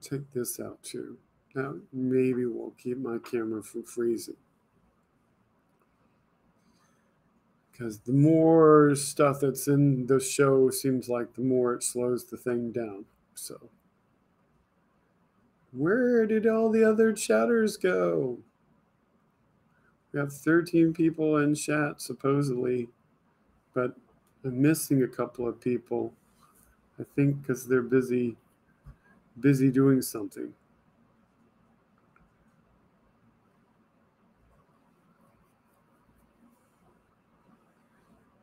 Take this out too. Now maybe we'll keep my camera from freezing. Because the more stuff that's in the show seems like the more it slows the thing down. So where did all the other chatters go? We have 13 people in chat supposedly, but I'm missing a couple of people. I think because they're busy busy doing something.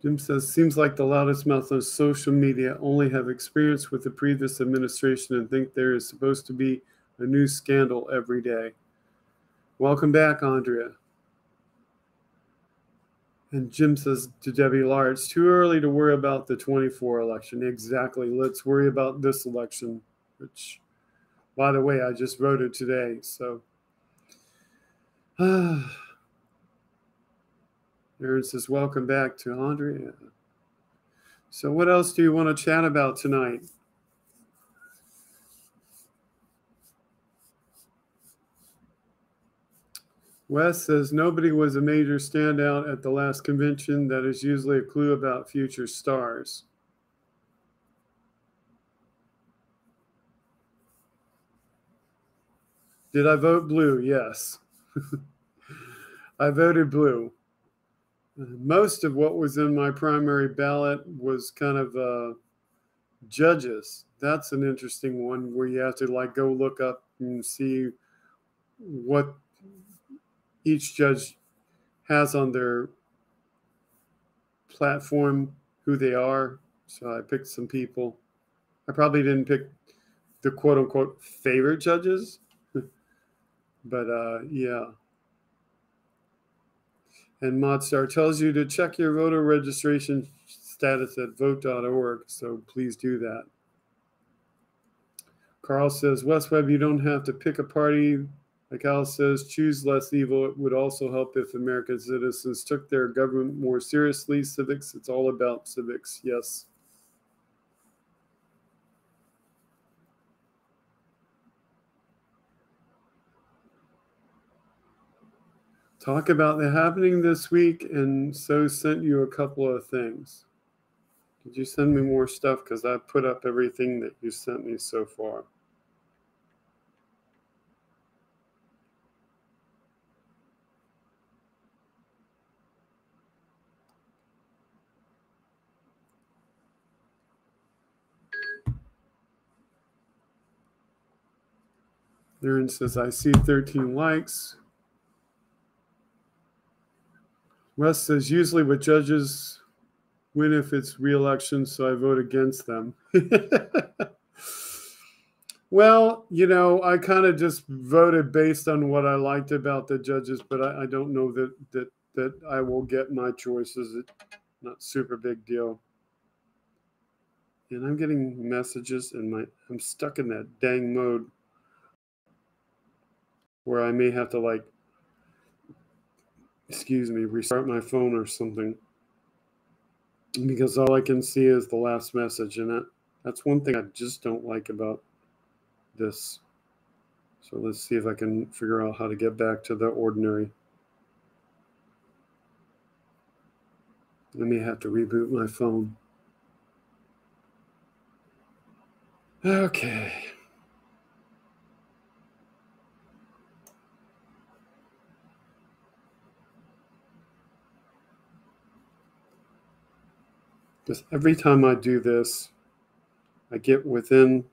Jim says, seems like the loudest mouth on social media only have experience with the previous administration and think there is supposed to be a new scandal every day. Welcome back, Andrea. And Jim says to Debbie Lar, it's too early to worry about the 24 election. Exactly. Let's worry about this election, which, by the way, I just voted today. So, Aaron says, welcome back to Andrea. So, what else do you want to chat about tonight? Wes says nobody was a major standout at the last convention. That is usually a clue about future stars. Did I vote blue? Yes. I voted blue. Most of what was in my primary ballot was kind of uh, judges. That's an interesting one where you have to like go look up and see what each judge has on their platform who they are. So I picked some people. I probably didn't pick the quote unquote favorite judges, but uh, yeah. And Modstar tells you to check your voter registration status at vote.org. So please do that. Carl says, West Webb, you don't have to pick a party like Al says, choose less evil. It would also help if American citizens took their government more seriously. Civics, it's all about civics. Yes. Talk about the happening this week, and so sent you a couple of things. Did you send me more stuff? Because I put up everything that you sent me so far. Aaron says, I see 13 likes. Wes says, usually with judges win if it's re-election, so I vote against them. well, you know, I kind of just voted based on what I liked about the judges, but I, I don't know that that that I will get my choices. It's not super big deal. And I'm getting messages and my I'm stuck in that dang mode where I may have to like, excuse me, restart my phone or something because all I can see is the last message, and that that's one thing I just don't like about this. So let's see if I can figure out how to get back to the ordinary. I may have to reboot my phone. Okay. Because every time I do this, I get within,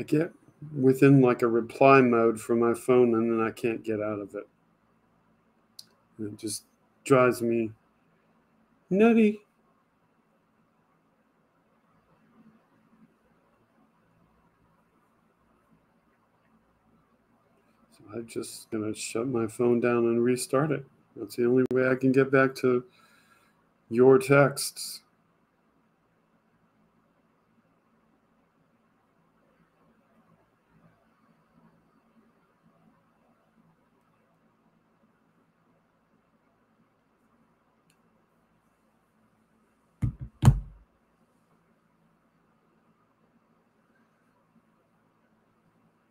I get within like a reply mode for my phone and then I can't get out of it. And it just drives me nutty. So I'm just going to shut my phone down and restart it. That's the only way I can get back to your texts.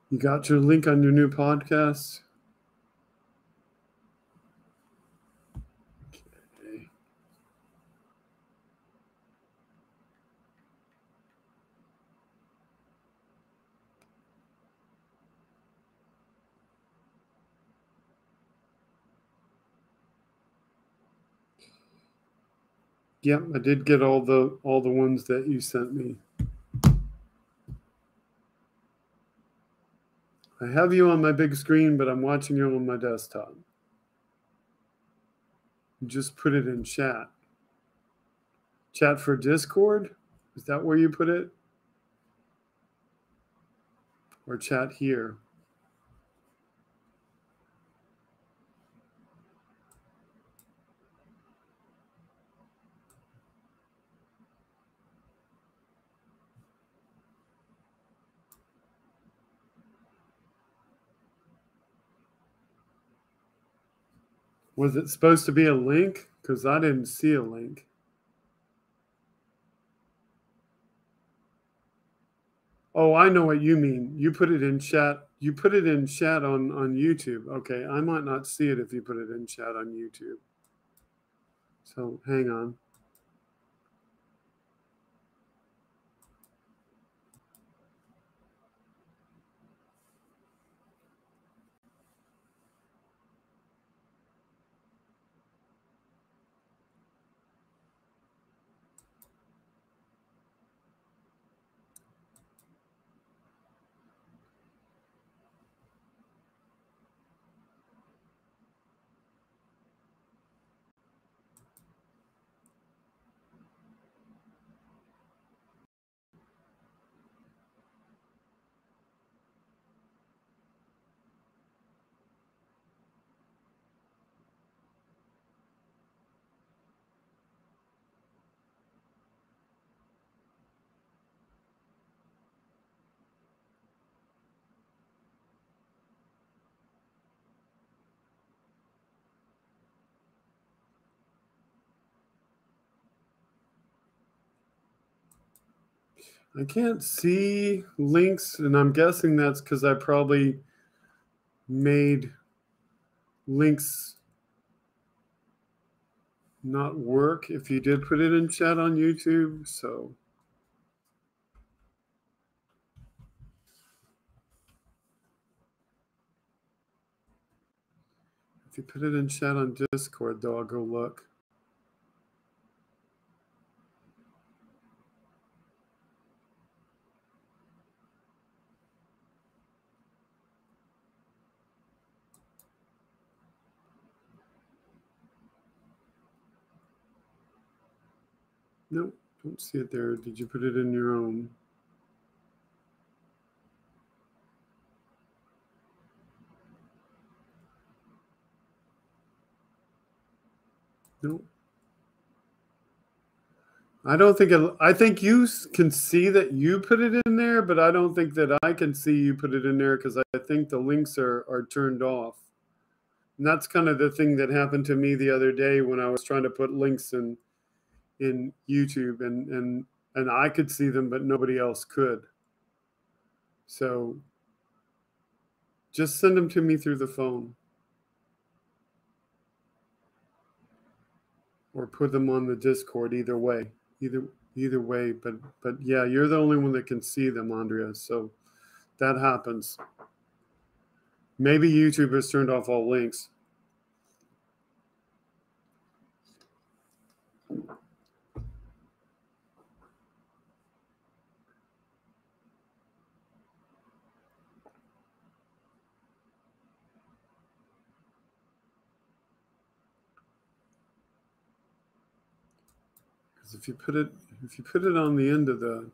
You got your link on your new podcast? Yep, I did get all the all the ones that you sent me. I have you on my big screen, but I'm watching you on my desktop. Just put it in chat. Chat for Discord? Is that where you put it? Or chat here? Was it supposed to be a link? Because I didn't see a link. Oh, I know what you mean. You put it in chat. You put it in chat on on YouTube. Okay, I might not see it if you put it in chat on YouTube. So hang on. I can't see links, and I'm guessing that's because I probably made links not work if you did put it in chat on YouTube. So if you put it in chat on Discord, though, I'll go look. Nope, don't see it there. Did you put it in your own? Nope. I don't think it, I think you can see that you put it in there, but I don't think that I can see you put it in there because I think the links are are turned off. And that's kind of the thing that happened to me the other day when I was trying to put links in in YouTube and and and I could see them but nobody else could. So just send them to me through the phone. Or put them on the Discord either way. Either either way, but but yeah, you're the only one that can see them, Andrea. So that happens. Maybe YouTube has turned off all links. If you put it if you put it on the end of the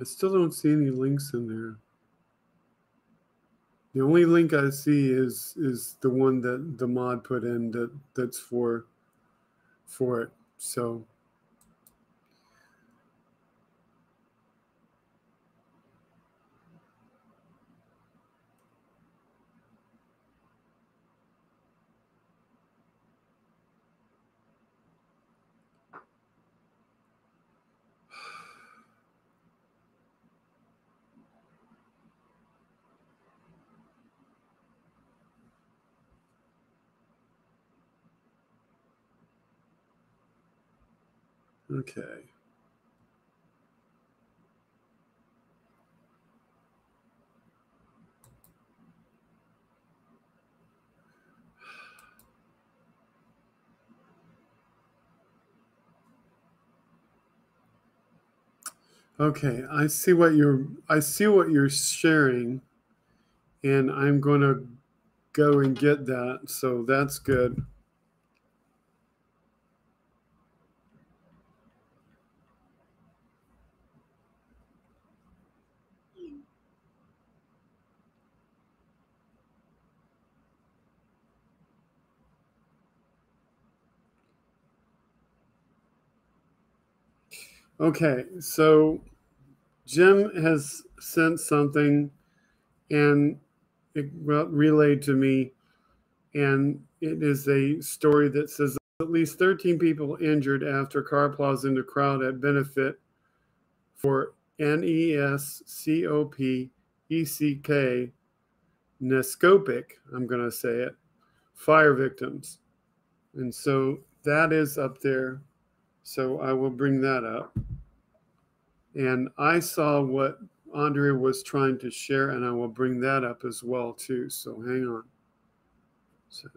I still don't see any links in there. The only link I see is is the one that the mod put in that that's for for it. So Okay. Okay, I see what you're I see what you're sharing and I'm going to go and get that. So that's good. Okay, so Jim has sent something and it relayed to me, and it is a story that says at least 13 people injured after car plows into crowd at benefit for N-E-S-C-O-P-E-C-K, Nescopeck, I'm going to say it, fire victims. And so that is up there so I will bring that up. And I saw what Andrea was trying to share, and I will bring that up as well too. So hang on. So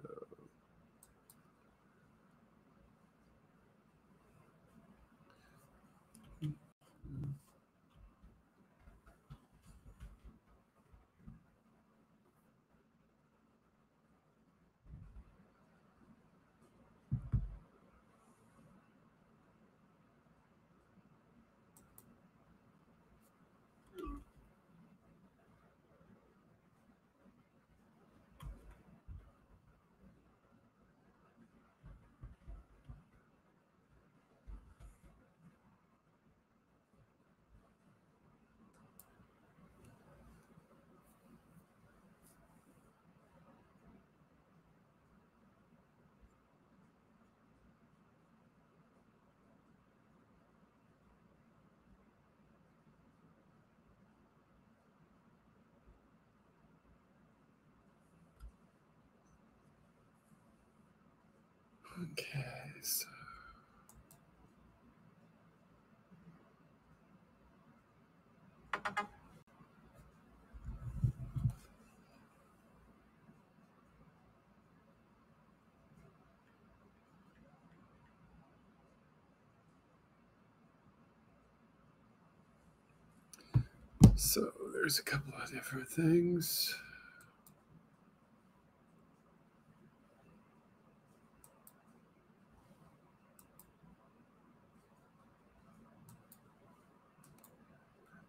Okay, so. So there's a couple of different things.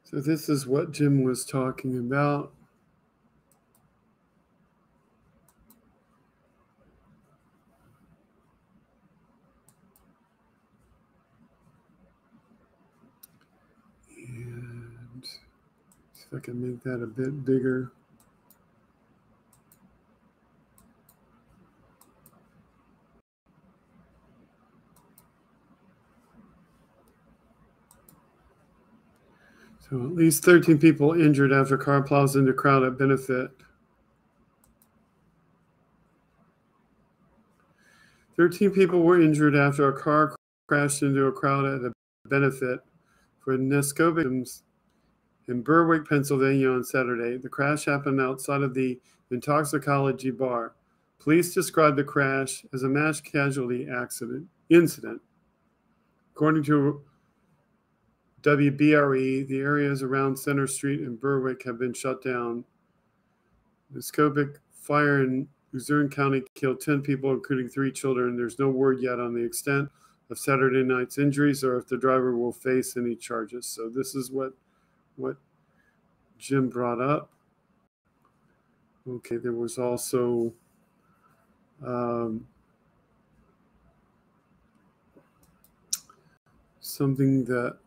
So this is what Jim was talking about. And see if I can make that a bit bigger. So at least 13 people injured after a car plows into crowd at benefit. 13 people were injured after a car crashed into a crowd at a benefit for Nesco victims in Berwick, Pennsylvania on Saturday. The crash happened outside of the Intoxicology bar. Police described the crash as a mass casualty accident incident. According to WBRE, the areas around Center Street and Berwick have been shut down. The Scopic fire in Luzerne County killed 10 people, including three children. There's no word yet on the extent of Saturday night's injuries or if the driver will face any charges. So this is what what Jim brought up. Okay, there was also um, something that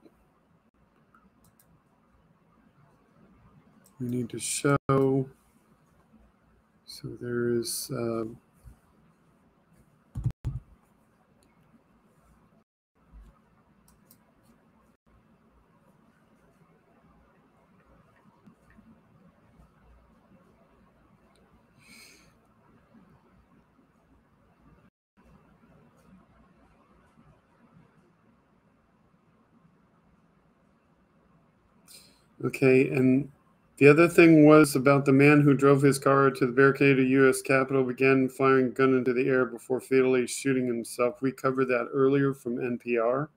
we need to show. So there is. Um, Okay, and the other thing was about the man who drove his car to the barricaded U.S. Capitol began firing gun into the air before fatally shooting himself. We covered that earlier from NPR.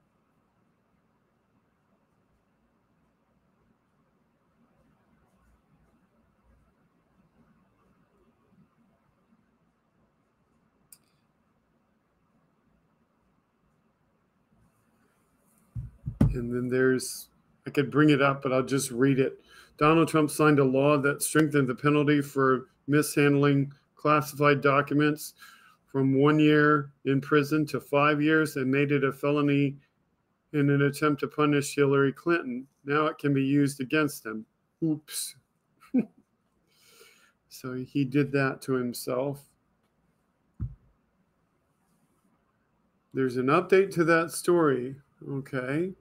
And then there's, I could bring it up, but I'll just read it. Donald Trump signed a law that strengthened the penalty for mishandling classified documents from one year in prison to five years and made it a felony in an attempt to punish Hillary Clinton. Now it can be used against him. Oops. so he did that to himself. There's an update to that story. Okay.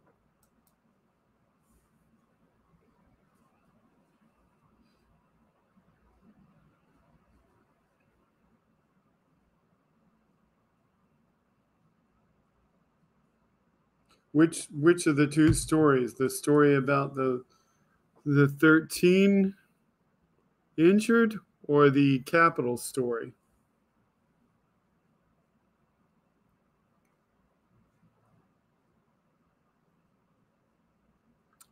Which which of the two stories? The story about the the 13 injured or the Capitol story?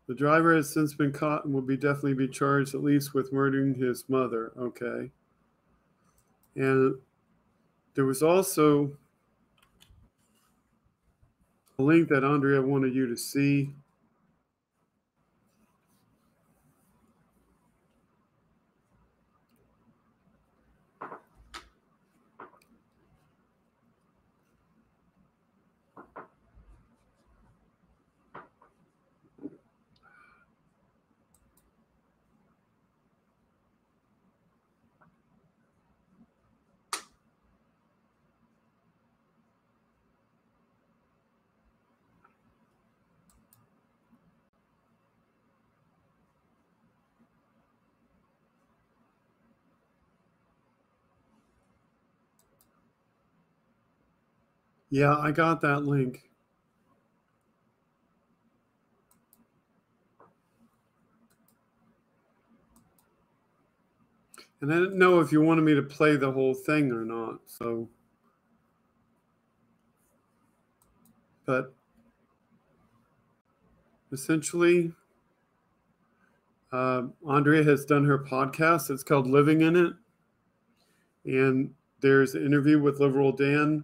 The driver has since been caught and will be definitely be charged at least with murdering his mother. Okay. And there was also link that Andrea wanted you to see. Yeah, I got that link. And I didn't know if you wanted me to play the whole thing or not. So, but essentially, uh, Andrea has done her podcast. It's called Living in It. And there's an interview with Liberal Dan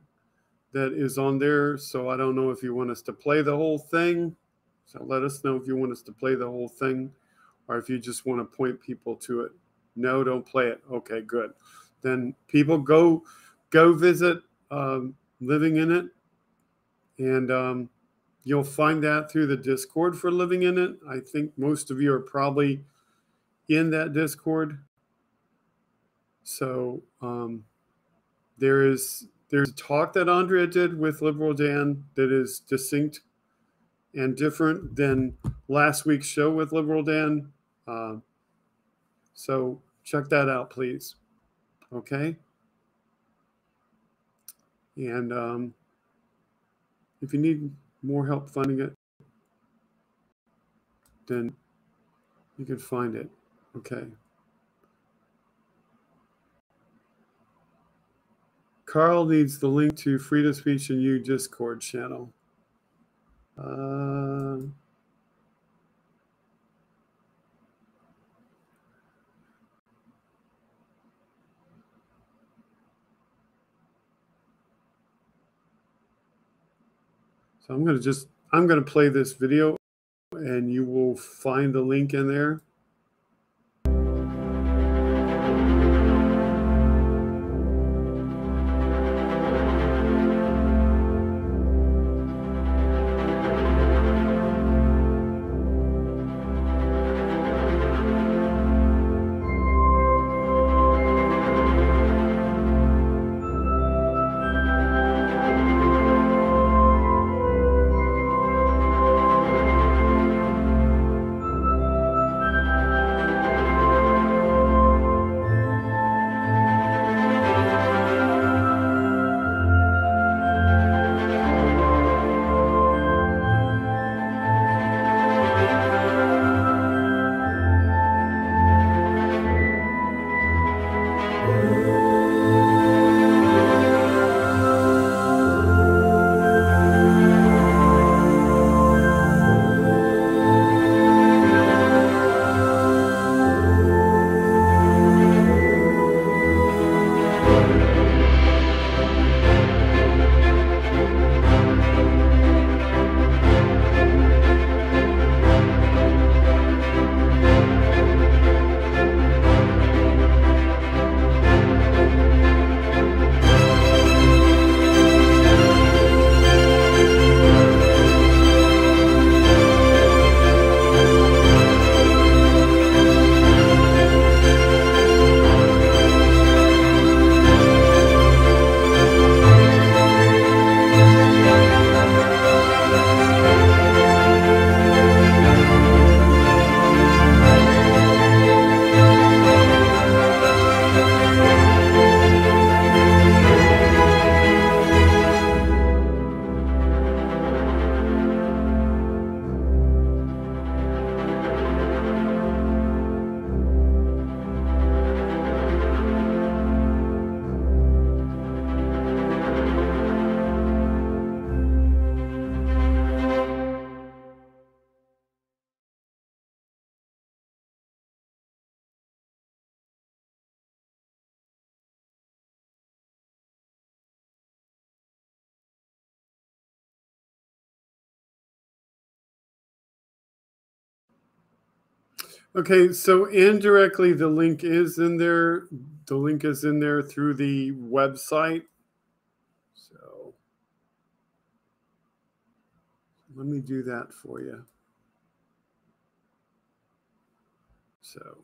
that is on there. So I don't know if you want us to play the whole thing. So let us know if you want us to play the whole thing or if you just want to point people to it. No, don't play it. Okay, good. Then people go go visit um, Living in It, and um, you'll find that through the Discord for Living in It. I think most of you are probably in that Discord. So um, there is there's a talk that Andrea did with Liberal Dan that is distinct and different than last week's show with Liberal Dan. Uh, so check that out, please. Okay. And um, if you need more help finding it, then you can find it. Okay. Carl needs the link to Freedom Speech and You Discord channel. Uh, so I'm going to just, I'm going to play this video and you will find the link in there. Okay, so indirectly, the link is in there. The link is in there through the website. So let me do that for you. So.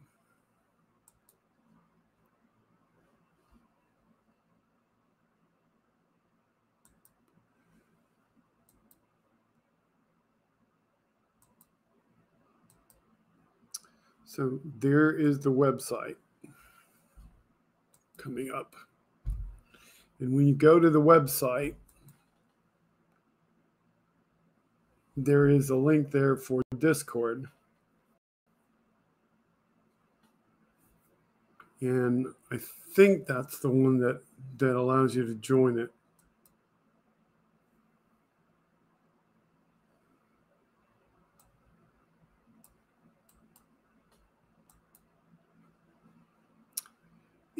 So there is the website coming up. And when you go to the website, there is a link there for Discord. And I think that's the one that, that allows you to join it.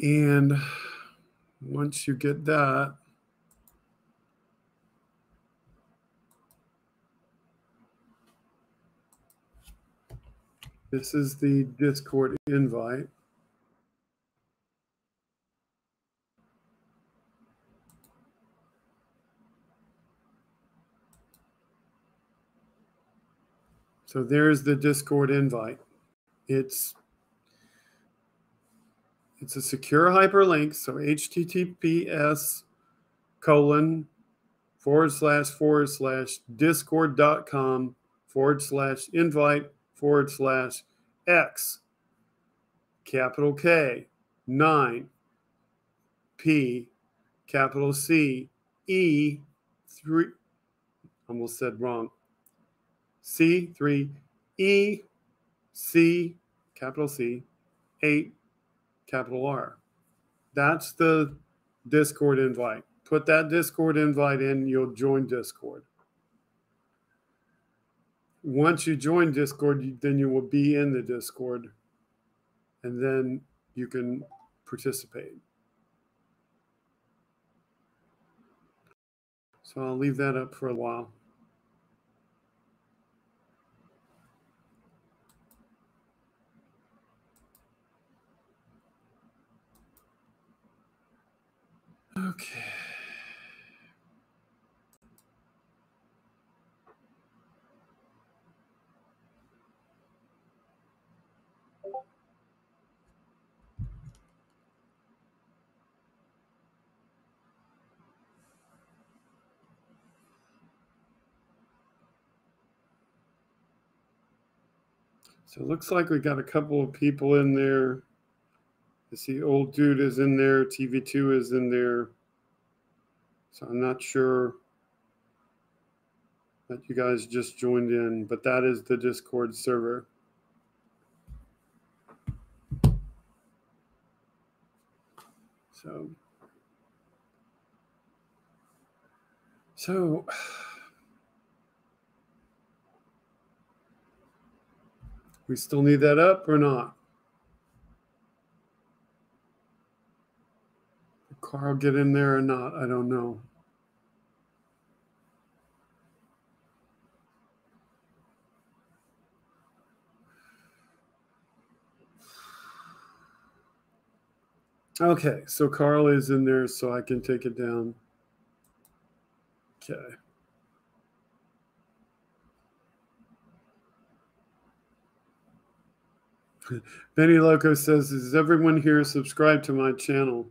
And once you get that, this is the Discord invite. So there's the Discord invite. It's it's a secure hyperlink. So https colon forward slash forward slash discord.com forward slash invite forward slash x capital K nine P capital C E three almost said wrong C three E C capital C eight capital R. That's the Discord invite. Put that Discord invite in, you'll join Discord. Once you join Discord, then you will be in the Discord and then you can participate. So I'll leave that up for a while. Okay. So it looks like we got a couple of people in there. I see old dude is in there, TV2 is in there. So I'm not sure that you guys just joined in, but that is the Discord server. So, so we still need that up or not? Carl get in there or not? I don't know. Okay, so Carl is in there, so I can take it down. Okay. Benny Loco says, Is everyone here subscribed to my channel?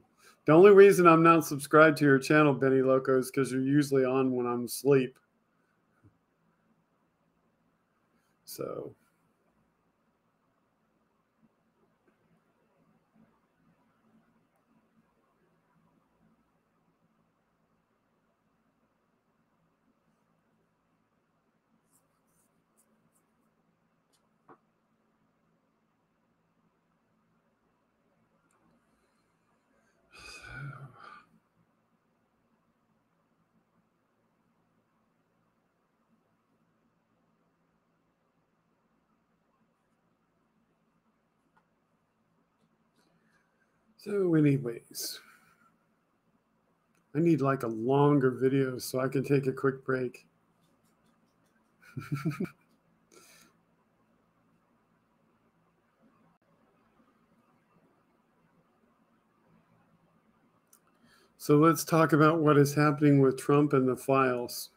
The only reason I'm not subscribed to your channel, Benny Loco, is because you're usually on when I'm asleep. So. So, anyways, I need like a longer video so I can take a quick break. so, let's talk about what is happening with Trump and the files.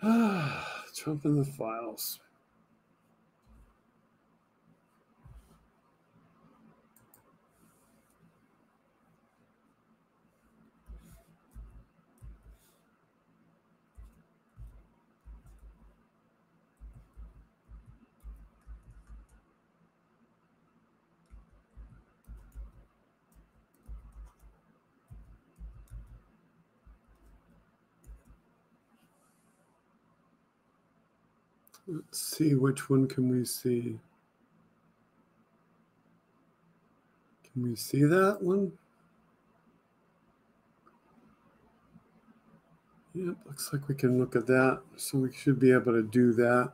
Trump and the files. Let's see which one can we see. Can we see that one? Yep, looks like we can look at that. So we should be able to do that.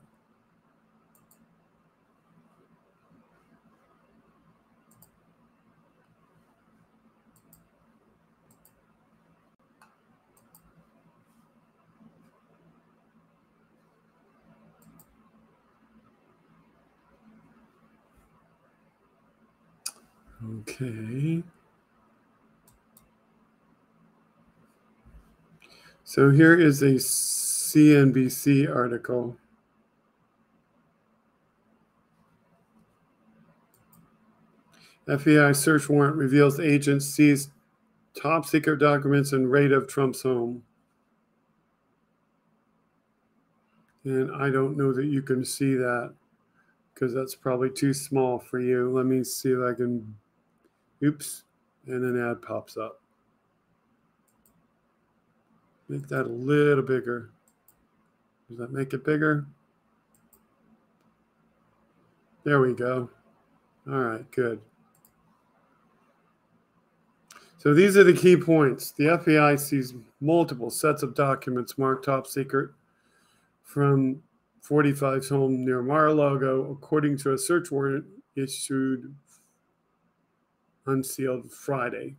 Okay. So here is a CNBC article. FBI search warrant reveals agents seized top secret documents and raid of Trump's home. And I don't know that you can see that because that's probably too small for you. Let me see if I can Oops. And an ad pops up. Make that a little bigger. Does that make it bigger? There we go. All right, good. So these are the key points. The FBI sees multiple sets of documents marked top secret from 45's home near Mar-a-Lago, according to a search warrant issued unsealed Friday.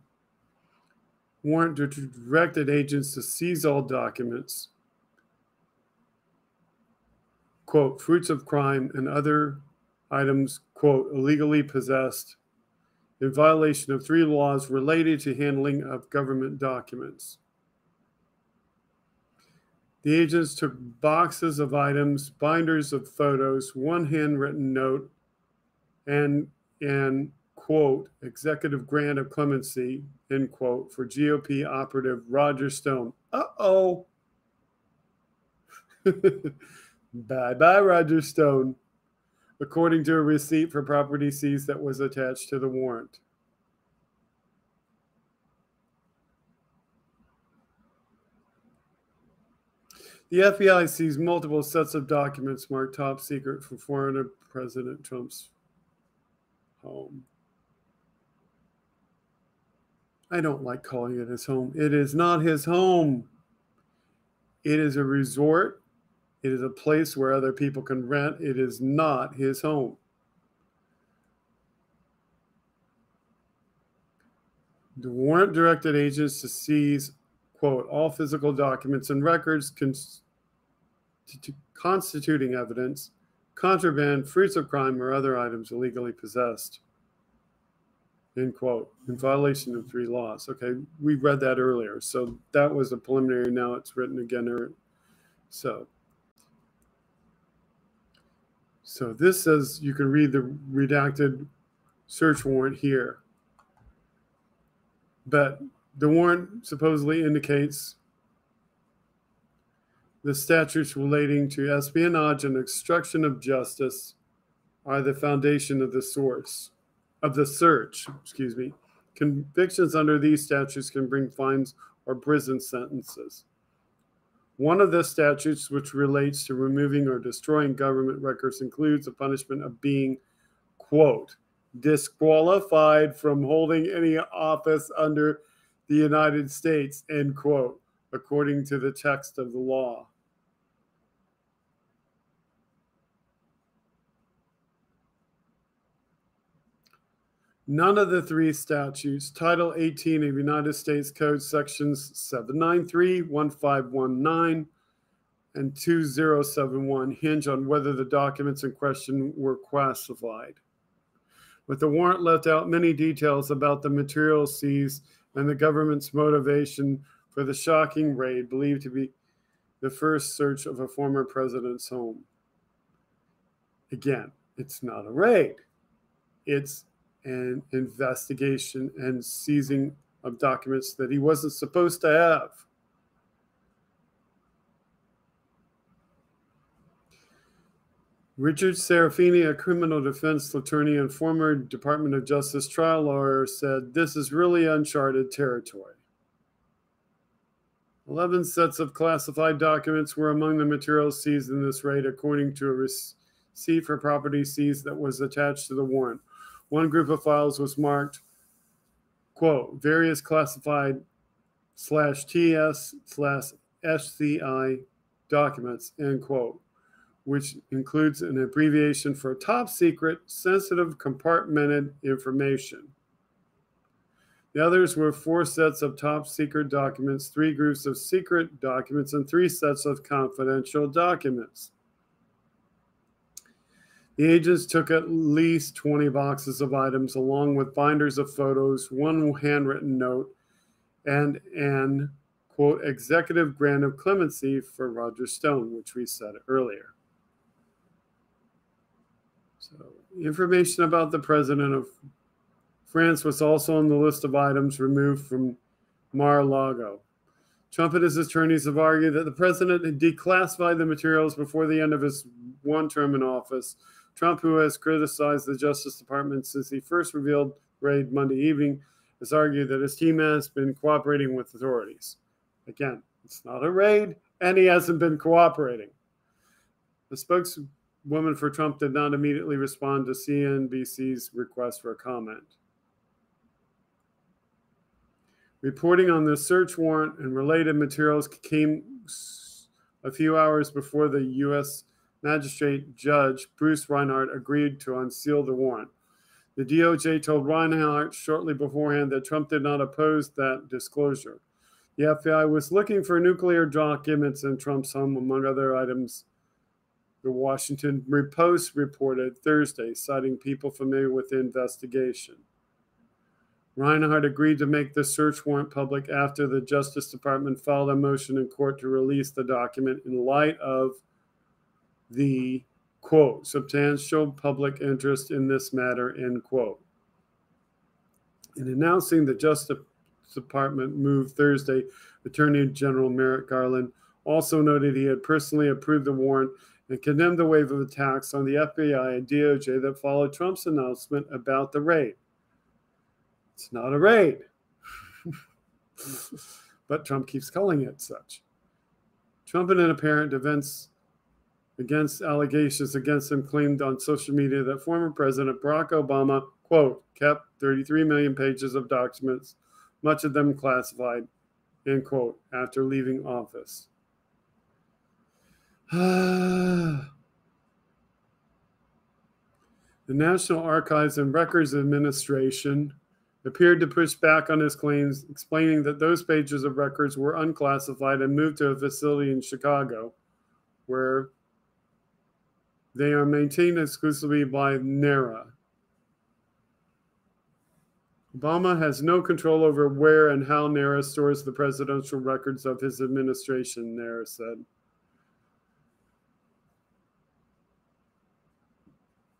Warrant directed agents to seize all documents, quote, fruits of crime and other items, quote, illegally possessed in violation of three laws related to handling of government documents. The agents took boxes of items, binders of photos, one handwritten note, and and quote executive grant of clemency end quote for GOP operative Roger Stone. Uh oh. bye bye, Roger Stone. According to a receipt for property seized that was attached to the warrant. The FBI seized multiple sets of documents marked top secret from former President Trump's home. I don't like calling it his home. It is not his home. It is a resort. It is a place where other people can rent. It is not his home. The warrant directed agents to seize, quote, all physical documents and records constituting evidence, contraband, fruits of crime, or other items illegally possessed. End quote. In violation of three laws. Okay, we read that earlier. So that was a preliminary. Now it's written again. So, so this says you can read the redacted search warrant here. But the warrant supposedly indicates the statutes relating to espionage and obstruction of justice are the foundation of the source of the search. Excuse me. Convictions under these statutes can bring fines or prison sentences. One of the statutes which relates to removing or destroying government records includes the punishment of being, quote, disqualified from holding any office under the United States, end quote, according to the text of the law. None of the three statutes, Title 18 of United States Code Sections 793, 1519, and 2071, hinge on whether the documents in question were classified. But the warrant left out many details about the materials seized and the government's motivation for the shocking raid believed to be the first search of a former president's home. Again, it's not a raid, it's and investigation and seizing of documents that he wasn't supposed to have. Richard Serafini, a criminal defense attorney and former Department of Justice trial lawyer, said this is really uncharted territory. 11 sets of classified documents were among the materials seized in this raid, according to a receipt for property seized that was attached to the warrant. One group of files was marked, quote, various classified slash TS slash SCI documents, end quote, which includes an abbreviation for top secret, sensitive, compartmented information. The others were four sets of top secret documents, three groups of secret documents, and three sets of confidential documents. The agents took at least 20 boxes of items, along with binders of photos, one handwritten note, and an quote executive grant of clemency for Roger Stone, which we said earlier. So, information about the president of France was also on the list of items removed from Mar a Lago. Trump and his attorneys have argued that the president had declassified the materials before the end of his one term in office Trump, who has criticized the Justice Department since he first revealed raid Monday evening, has argued that his team has been cooperating with authorities. Again, it's not a raid, and he hasn't been cooperating. The spokeswoman for Trump did not immediately respond to CNBC's request for a comment. Reporting on the search warrant and related materials came a few hours before the U.S magistrate judge Bruce Reinhart agreed to unseal the warrant. The DOJ told Reinhart shortly beforehand that Trump did not oppose that disclosure. The FBI was looking for nuclear documents in Trump's home, among other items. The Washington Post reported Thursday, citing people familiar with the investigation. Reinhart agreed to make the search warrant public after the Justice Department filed a motion in court to release the document in light of the quote substantial public interest in this matter end quote. In announcing the Justice Department move Thursday, Attorney General Merrick Garland also noted he had personally approved the warrant and condemned the wave of attacks on the FBI and DOJ that followed Trump's announcement about the raid. It's not a raid. but Trump keeps calling it such. Trump, in an apparent defense against allegations against him, claimed on social media that former President Barack Obama, quote, kept 33 million pages of documents, much of them classified, end quote, after leaving office. the National Archives and Records Administration appeared to push back on his claims, explaining that those pages of records were unclassified and moved to a facility in Chicago, where they are maintained exclusively by NARA. Obama has no control over where and how NARA stores the presidential records of his administration, NARA said.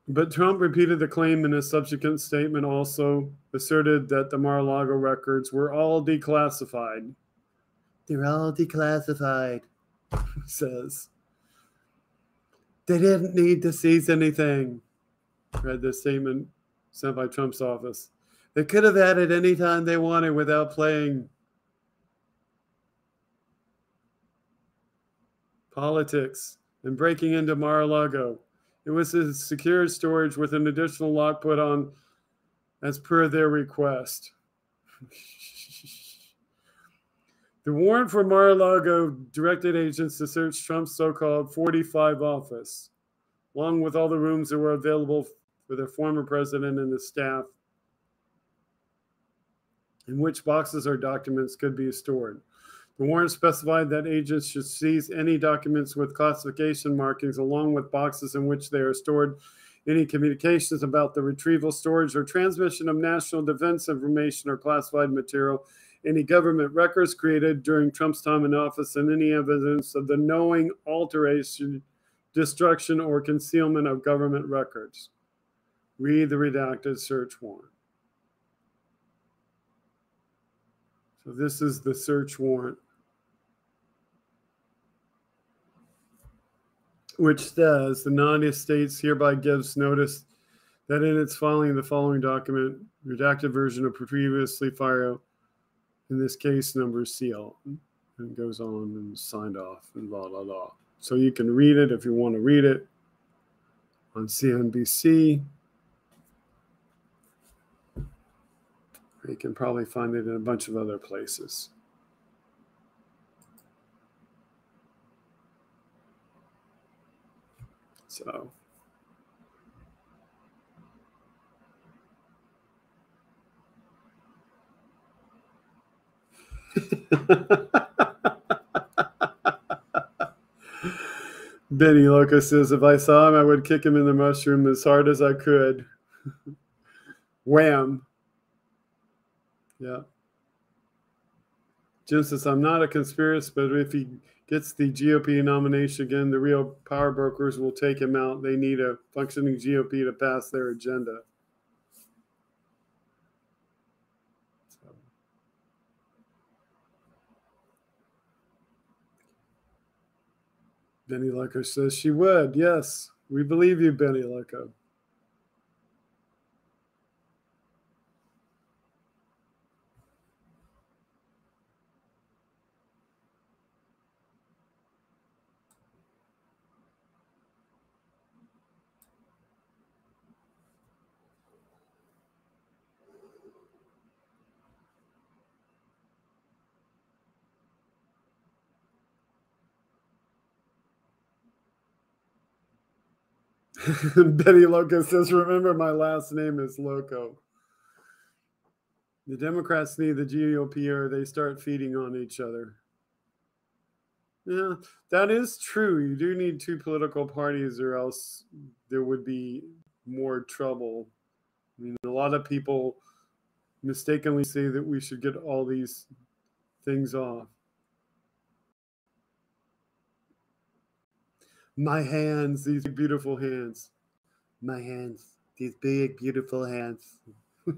But Trump repeated the claim in a subsequent statement, also asserted that the Mar a Lago records were all declassified. They're all declassified, says. They didn't need to seize anything, read the statement sent by Trump's office. They could have had it anytime they wanted without playing politics and breaking into Mar a Lago. It was a secure storage with an additional lock put on as per their request. the warrant for Mar-a-Lago directed agents to search Trump's so-called 45 office, along with all the rooms that were available for the former president and his staff, in which boxes or documents could be stored. The warrant specified that agents should seize any documents with classification markings along with boxes in which they are stored, any communications about the retrieval, storage, or transmission of national defense information or classified material, any government records created during Trump's time in office, and any evidence of the knowing alteration, destruction, or concealment of government records. Read the redacted search warrant. So this is the search warrant. which says the United States hereby gives notice that in its filing the following document, redacted version of previously filed, in this case number seal, and goes on and signed off and blah blah blah. So you can read it if you want to read it on CNBC. You can probably find it in a bunch of other places. So. Benny Loco says, if I saw him, I would kick him in the mushroom as hard as I could. Wham. Yeah. Jim says, I'm not a conspiracy, but if he gets the GOP nomination again, the real power brokers will take him out. They need a functioning GOP to pass their agenda. Benny Lucker says she would. Yes, we believe you, Benny Lucker. Betty Loco says, Remember, my last name is Loco. The Democrats need the GOP or they start feeding on each other. Yeah, that is true. You do need two political parties, or else there would be more trouble. I mean, a lot of people mistakenly say that we should get all these things off. My hands, these beautiful hands. My hands, these big, beautiful hands.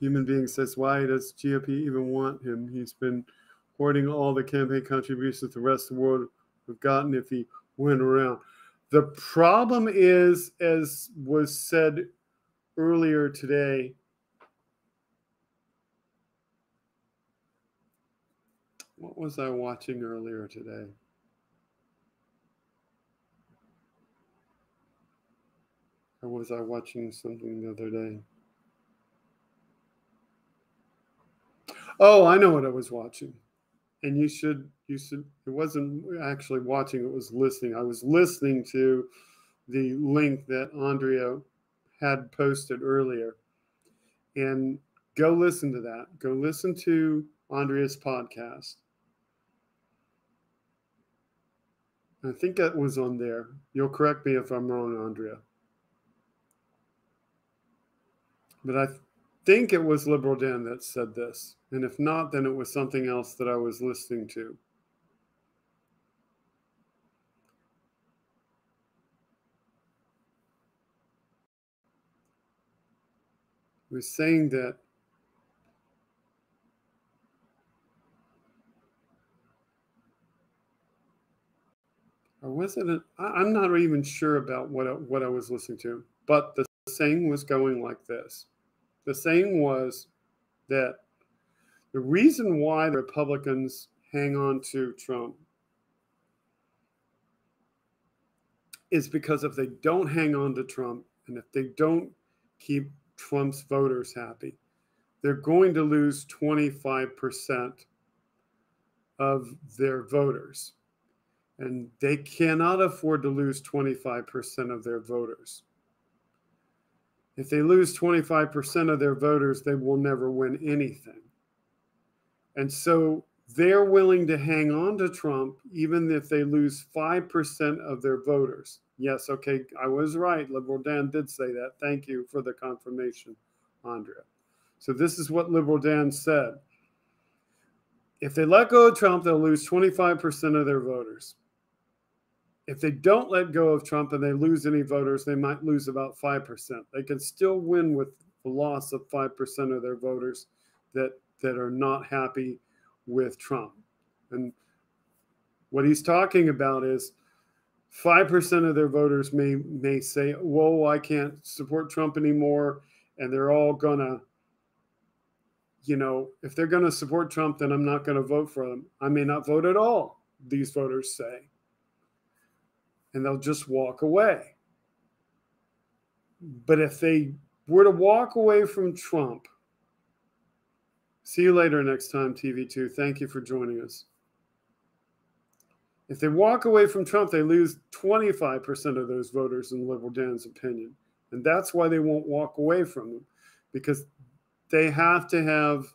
Human being says, why does GOP even want him? He's been hoarding all the campaign contributions the rest of the world have gotten if he went around. The problem is, as was said earlier today, what was I watching earlier today? Or was I watching something the other day? Oh, I know what I was watching. And you should, you should, it wasn't actually watching, it was listening. I was listening to the link that Andrea had posted earlier. And go listen to that. Go listen to Andrea's podcast. I think that was on there. You'll correct me if I'm wrong, Andrea. But I think it was Liberal Dan that said this. And if not, then it was something else that I was listening to. He was saying that or was it? A, I'm not even sure about what I, what I was listening to, but the saying was going like this: the saying was that the reason why the Republicans hang on to Trump is because if they don't hang on to Trump and if they don't keep Trump's voters happy, they're going to lose 25% of their voters. And they cannot afford to lose 25% of their voters. If they lose 25% of their voters, they will never win anything. And so they're willing to hang on to Trump even if they lose 5% of their voters. Yes, okay, I was right. Liberal Dan did say that. Thank you for the confirmation, Andrea. So this is what Liberal Dan said. If they let go of Trump, they'll lose 25% of their voters if they don't let go of Trump and they lose any voters, they might lose about 5%. They can still win with the loss of 5% of their voters that, that are not happy with Trump. And what he's talking about is 5% of their voters may, may say, Whoa, I can't support Trump anymore. And they're all going to, you know, if they're going to support Trump, then I'm not going to vote for them. I may not vote at all, these voters say and they'll just walk away. But if they were to walk away from Trump, see you later next time, TV2. Thank you for joining us. If they walk away from Trump, they lose 25% of those voters, in Liberal Dan's opinion. And that's why they won't walk away from him, because they have to have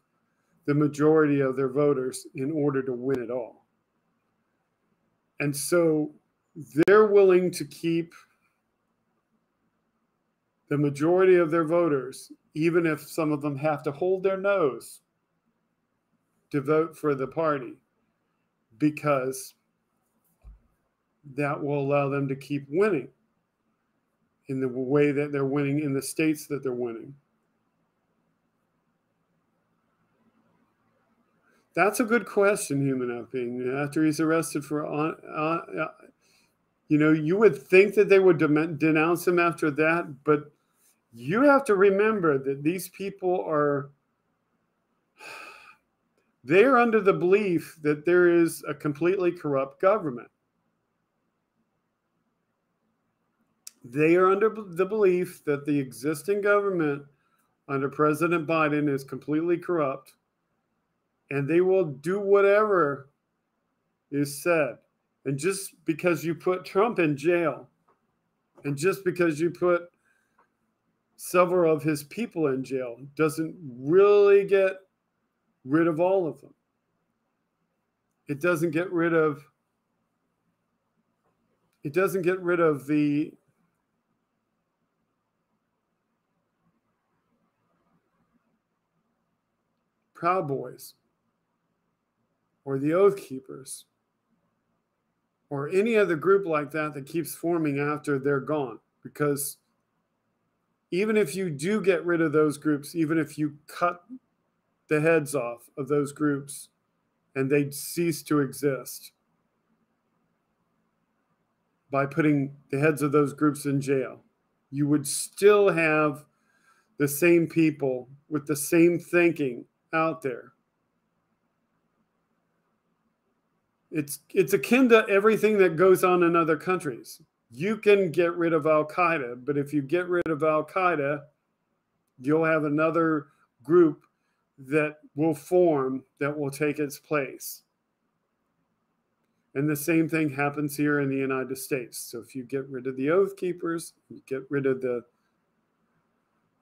the majority of their voters in order to win it all. And so they're willing to keep the majority of their voters, even if some of them have to hold their nose to vote for the party, because that will allow them to keep winning in the way that they're winning in the states that they're winning. That's a good question, human up being. After he's arrested for uh, uh, you know, you would think that they would denounce him after that, but you have to remember that these people are they are under the belief that there is a completely corrupt government. They are under the belief that the existing government under President Biden is completely corrupt and they will do whatever is said. And just because you put Trump in jail, and just because you put several of his people in jail, doesn't really get rid of all of them. It doesn't get rid of it doesn't get rid of the Proud Boys or the Oath Keepers or any other group like that that keeps forming after they're gone. Because even if you do get rid of those groups, even if you cut the heads off of those groups and they cease to exist by putting the heads of those groups in jail, you would still have the same people with the same thinking out there. It's it's akin to everything that goes on in other countries. You can get rid of Al Qaeda, but if you get rid of Al Qaeda, you'll have another group that will form that will take its place. And the same thing happens here in the United States. So if you get rid of the Oath Keepers, you get rid of the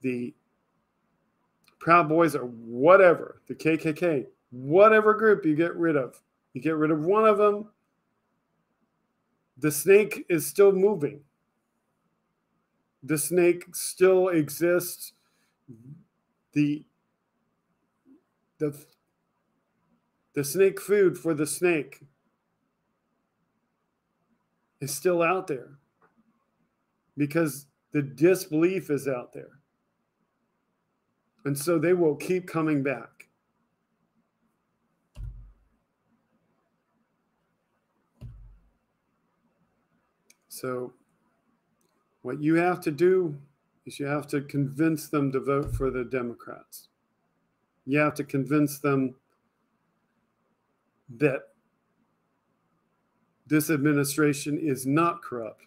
the Proud Boys or whatever, the KKK, whatever group you get rid of, you get rid of one of them, the snake is still moving. The snake still exists. The the the snake food for the snake is still out there because the disbelief is out there. And so they will keep coming back. So, what you have to do is you have to convince them to vote for the Democrats. You have to convince them that this administration is not corrupt,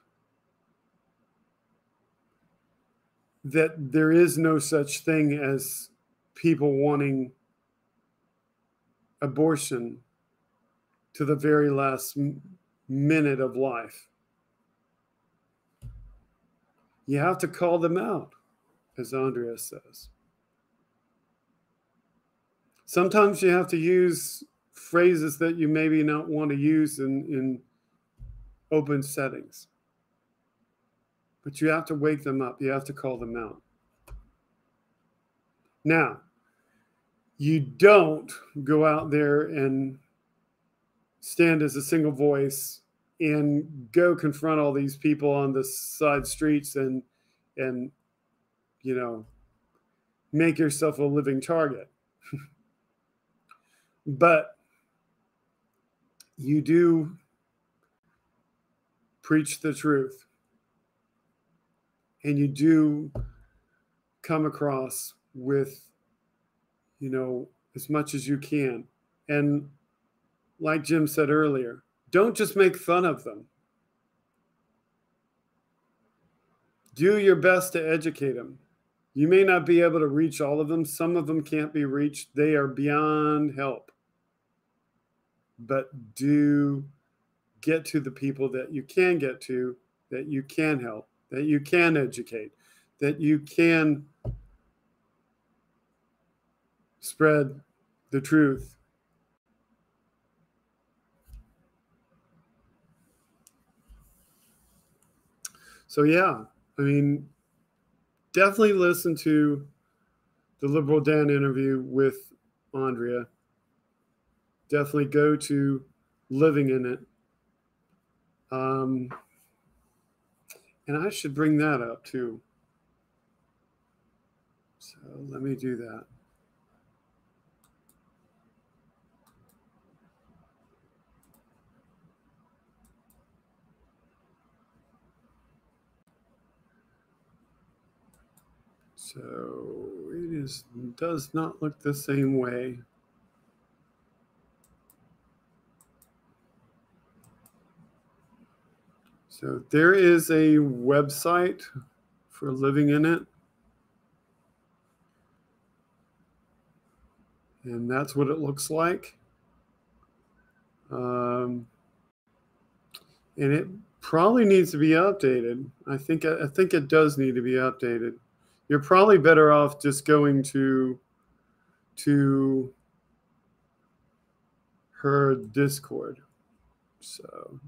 that there is no such thing as people wanting abortion to the very last minute of life. You have to call them out, as Andrea says. Sometimes you have to use phrases that you maybe not want to use in, in open settings. But you have to wake them up, you have to call them out. Now, you don't go out there and stand as a single voice and go confront all these people on the side streets and and you know make yourself a living target. But you do preach the truth. And you do come across with you know as much as you can. And like jim said earlier don't just make fun of them. Do your best to educate them. You may not be able to reach all of them. Some of them can't be reached. They are beyond help. But do get to the people that you can get to, that you can help, that you can educate, that you can spread the truth. So, yeah, I mean, definitely listen to the Liberal Dan interview with Andrea definitely go to living in it. Um, and I should bring that up too. So let me do that. So it is does not look the same way. So there is a website for living in it. And that's what it looks like. Um, and it probably needs to be updated. I think I think it does need to be updated. You're probably better off just going to to her Discord. So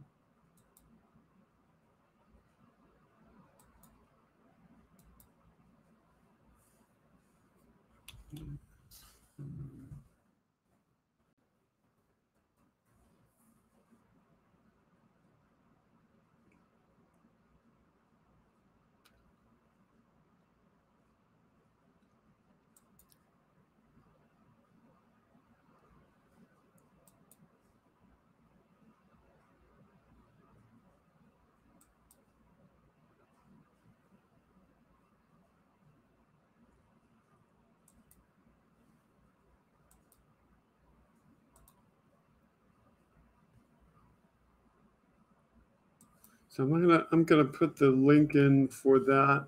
So I'm gonna I'm gonna put the link in for that.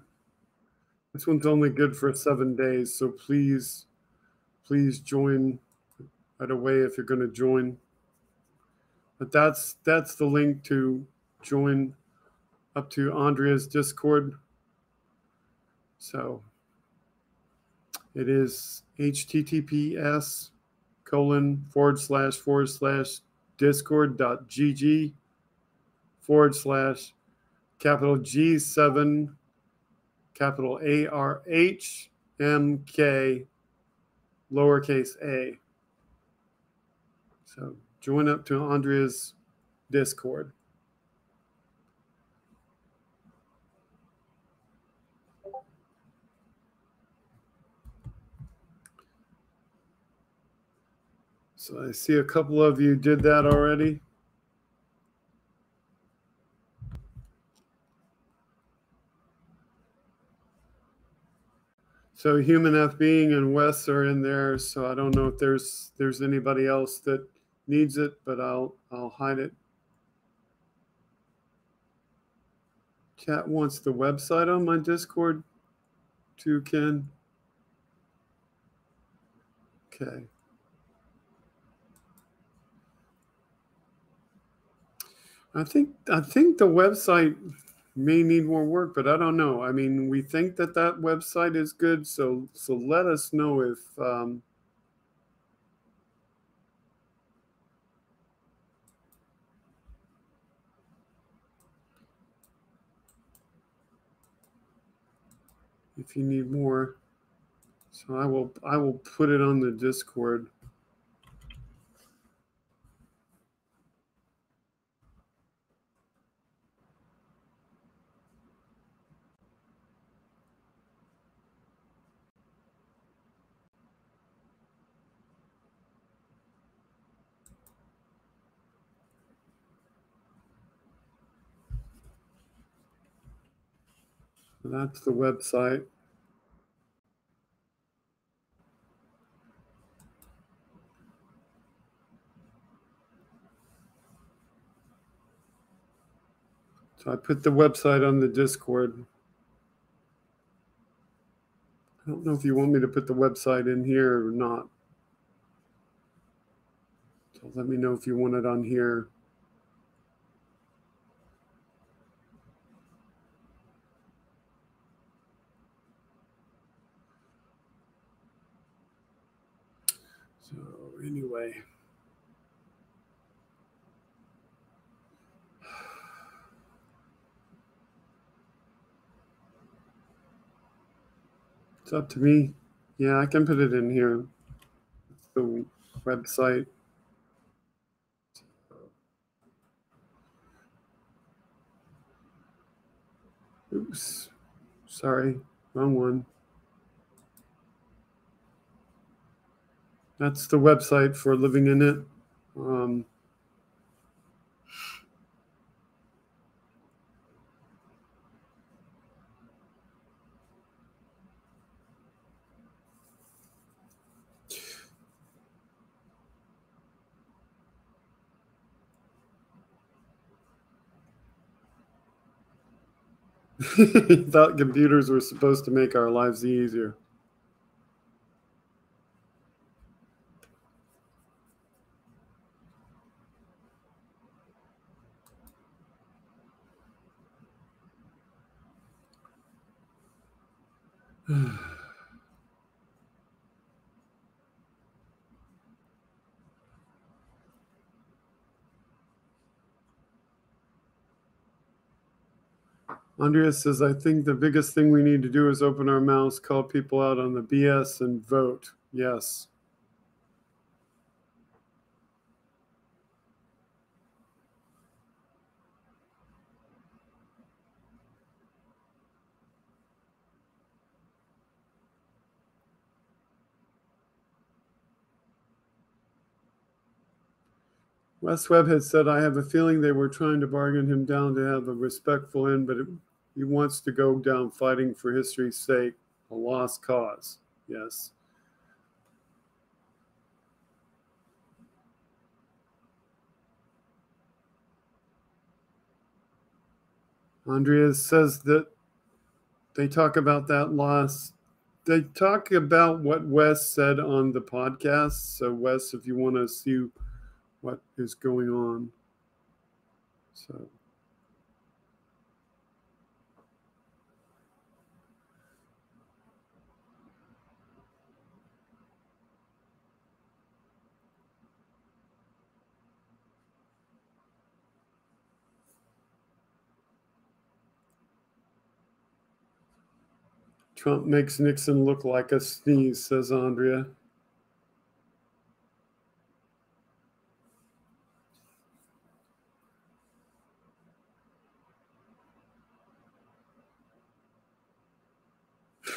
This one's only good for seven days, so please, please join right away if you're gonna join. But that's that's the link to join up to Andrea's Discord. So it is https colon forward slash forward slash discord.gg forward slash capital G7 capital A R H M K lowercase a. So join up to Andrea's Discord. So I see a couple of you did that already. So human F being and Wes are in there. So I don't know if there's there's anybody else that needs it, but I'll I'll hide it. Chat wants the website on my Discord too, Ken. Okay. I think I think the website may need more work, but I don't know. I mean, we think that that website is good, so so let us know if um, if you need more. So I will I will put it on the Discord. That's the website. So I put the website on the Discord. I don't know if you want me to put the website in here or not. So let me know if you want it on here. So anyway. It's up to me. Yeah, I can put it in here. It's The website. Oops. Sorry, wrong one. That's the website for living in it. Um, thought computers were supposed to make our lives easier. Andrea says, I think the biggest thing we need to do is open our mouths, call people out on the BS, and vote. Yes. Wes Webb had said, I have a feeling they were trying to bargain him down to have a respectful end, but it, he wants to go down fighting for history's sake, a lost cause. Yes. Andrea says that they talk about that loss. They talk about what Wes said on the podcast. So, Wes, if you want to see what is going on. So, Trump makes Nixon look like a sneeze, says Andrea.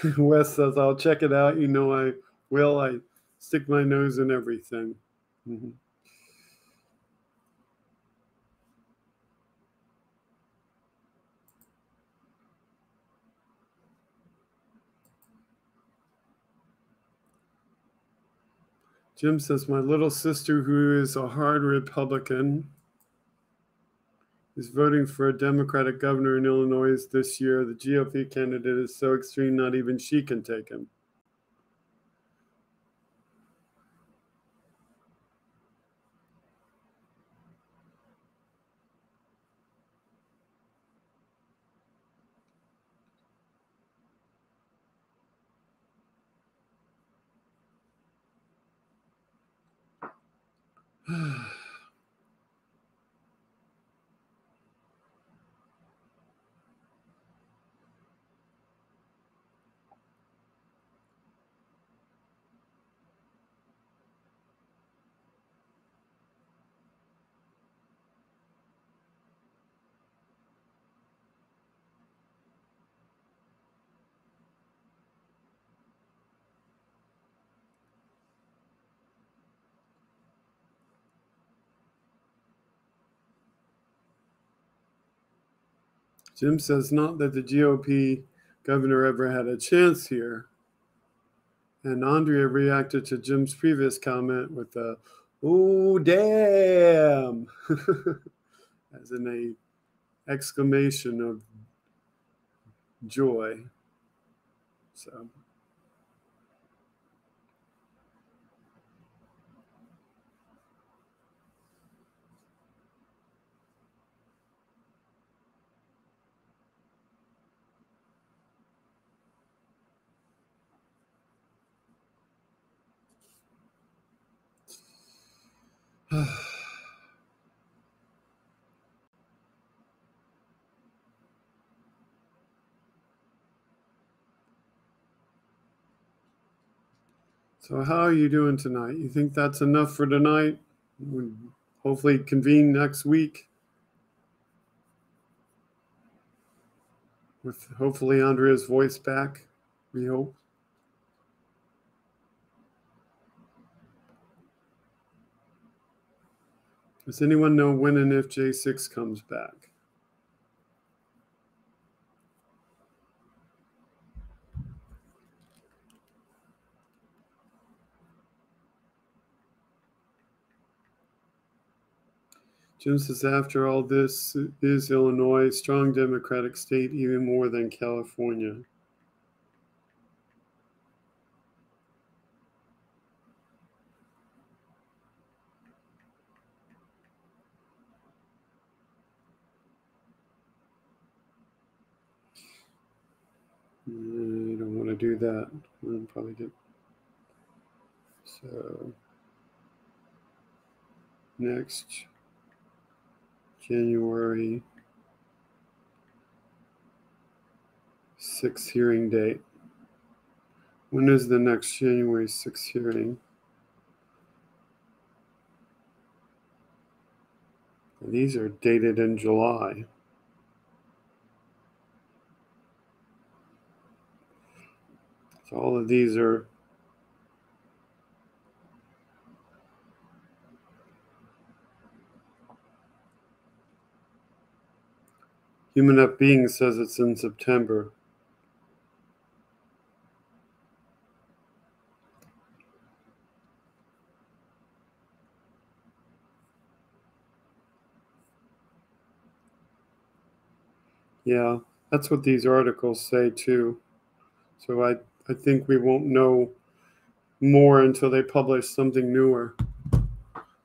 Wes says, I'll check it out. You know, I will. I stick my nose in everything. Mm-hmm. Jim says, My little sister, who is a hard Republican, is voting for a Democratic governor in Illinois this year. The GOP candidate is so extreme, not even she can take him. Jim says not that the GOP governor ever had a chance here. And Andrea reacted to Jim's previous comment with a, oh, damn, as in a exclamation of joy. So. So, how are you doing tonight? You think that's enough for tonight? We hopefully convene next week with hopefully Andrea's voice back. We hope. Does anyone know when and if J6 comes back? Jim says, after all this, is Illinois a strong Democratic state, even more than California? I don't want to do that. I'll probably get so next January 6th hearing date. When is the next January 6th hearing? These are dated in July. So all of these are Human Up Being says it's in September. Yeah, that's what these articles say too. So I, I think we won't know more until they publish something newer.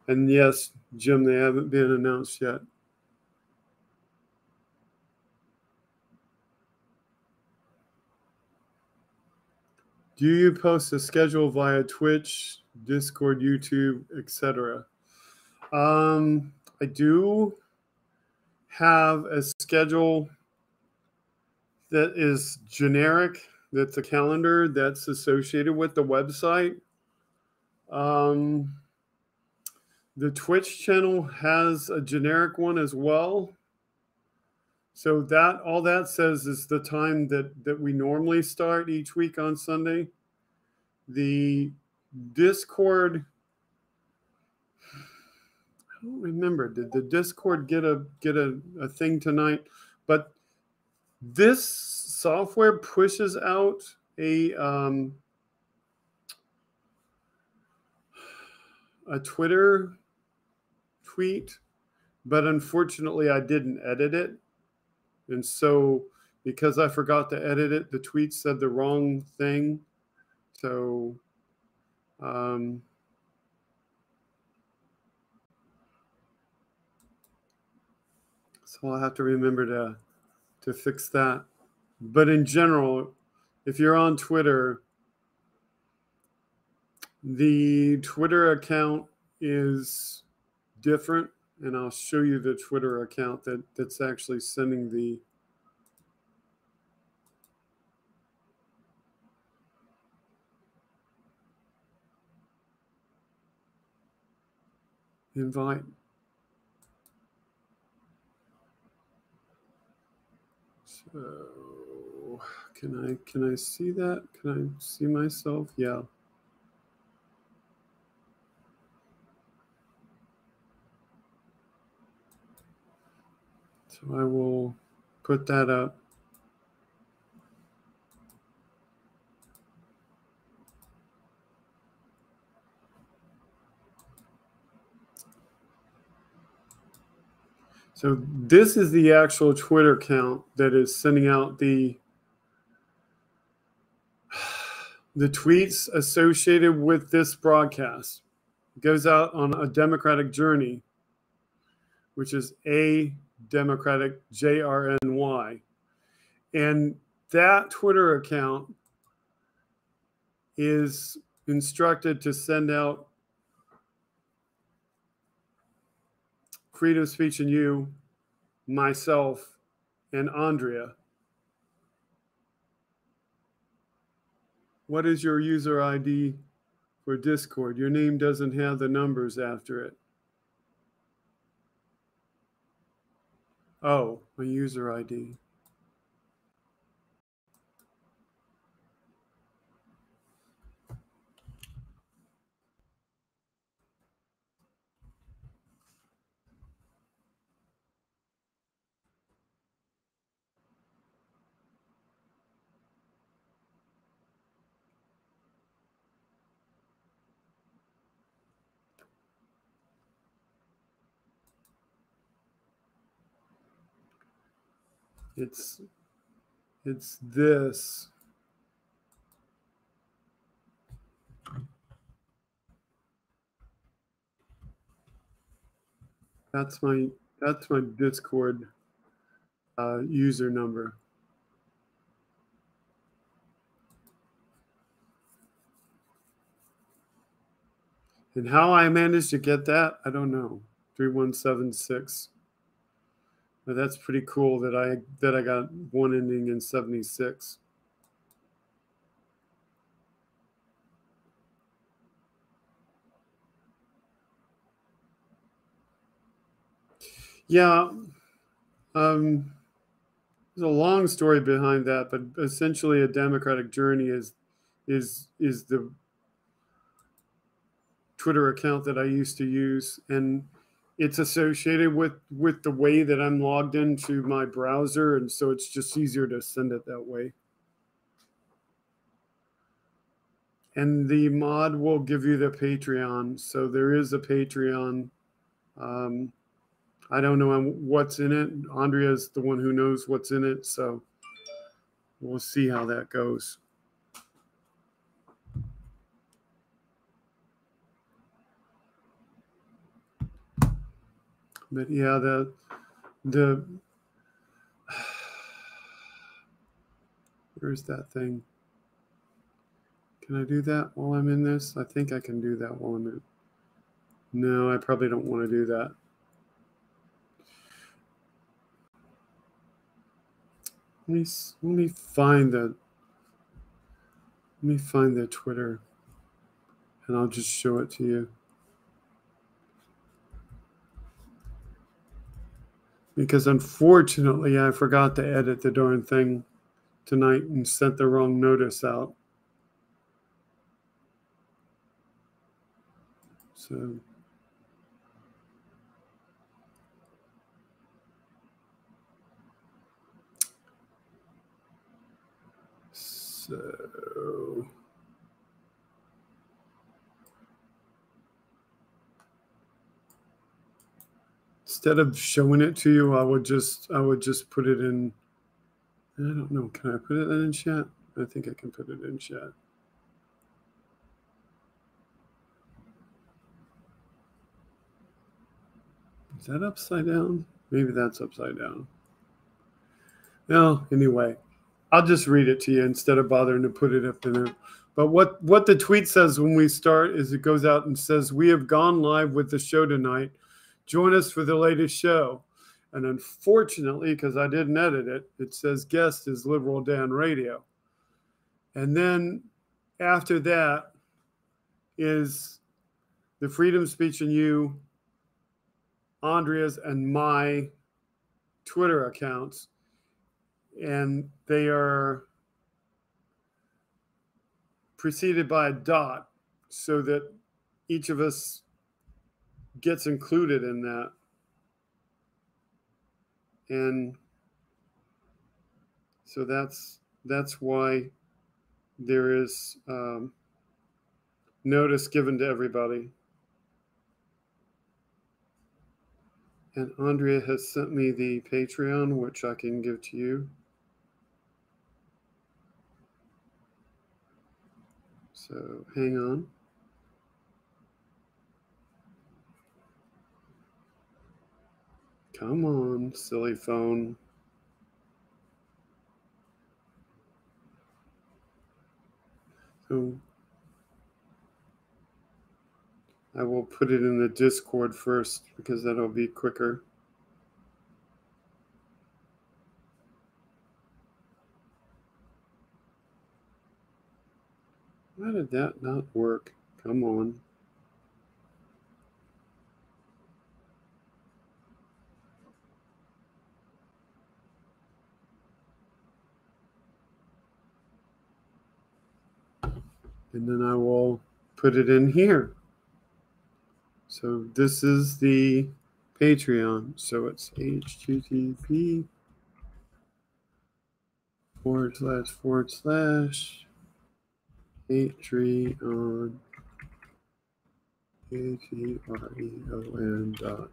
And yes, Jim, they haven't been announced yet. Do you post a schedule via Twitch, Discord, YouTube, etc.? Um, I do have a schedule that is generic. That's a calendar that's associated with the website. Um, the Twitch channel has a generic one as well. So that all that says is the time that that we normally start each week on Sunday. The Discord I don't remember. Did the Discord get a get a, a thing tonight? But this software pushes out a um, a Twitter tweet, but unfortunately I didn't edit it. And so because I forgot to edit it, the tweet said the wrong thing. So um, so I'll have to remember to to fix that. But in general, if you're on Twitter, the Twitter account is different, and I'll show you the Twitter account that, that's actually sending the invite. So can I can I see that? Can I see myself? Yeah. So I will put that up. So this is the actual Twitter account that is sending out the the tweets associated with this broadcast. Goes out on a democratic journey, which is a democratic J R N Y. And that Twitter account is instructed to send out Freedom of Speech and You, myself, and Andrea. What is your user ID for Discord? Your name doesn't have the numbers after it. Oh, my user ID. It's it's this. That's my that's my Discord uh, user number. And how I managed to get that, I don't know. 3176. But that's pretty cool that I that I got one ending in 76. Yeah. Um, there's a long story behind that, but essentially a democratic journey is is is the Twitter account that I used to use and it's associated with with the way that I'm logged into my browser, and so it's just easier to send it that way. And the mod will give you the Patreon, so there is a Patreon. Um, I don't know what's in it. Andrea is the one who knows what's in it, so we'll see how that goes. But yeah, the the where's that thing? Can I do that while I'm in this? I think I can do that while I'm in. No, I probably don't want to do that. Let me let me find the let me find the Twitter and I'll just show it to you. Because unfortunately I forgot to edit the darn thing tonight and sent the wrong notice out. So So instead of showing it to you, I would just I would just put it in. I don't know. Can I put it in chat? I think I can put it in chat. Is that upside down? Maybe that's upside down. Well, anyway, I'll just read it to you instead of bothering to put it up in there. But what what the tweet says when we start is it goes out and says we have gone live with the show tonight. Join us for the latest show. And unfortunately, because I didn't edit it, it says guest is Liberal Dan Radio. And then after that is the Freedom Speech and You, Andrea's, and my Twitter accounts and they are preceded by a dot so that each of us gets included in that. And so that's that's why there is um, notice given to everybody. And Andrea has sent me the Patreon, which I can give to you. So hang on. Come on, silly phone. So I will put it in the Discord first because that'll be quicker. Why did that not work? Come on. And then I will put it in here. So this is the Patreon. So it's http forward slash forward slash Patreon, A-T-R-E-O-N dot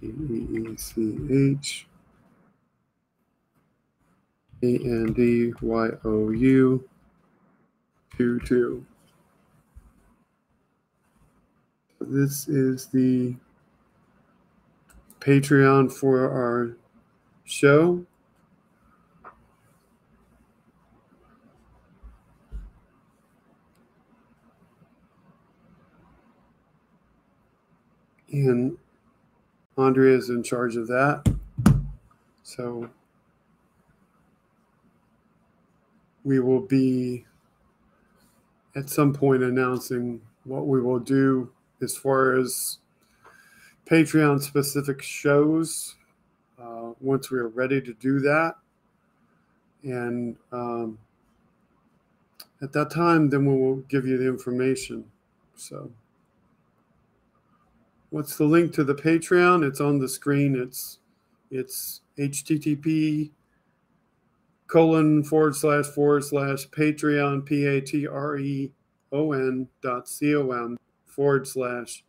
C-O-M. F-R-E-E-D-O-M. E-E-E-C-H. A-N-D-Y-O-U. 2 2. This is the Patreon for our show. And Andrea is in charge of that. So we will be at some point announcing what we will do as far as Patreon specific shows uh, once we are ready to do that. And um, at that time, then we will give you the information. So, what's the link to the Patreon? It's on the screen. It's it's http colon forward slash forward slash Patreon, P A T R E O N dot C O M forward slash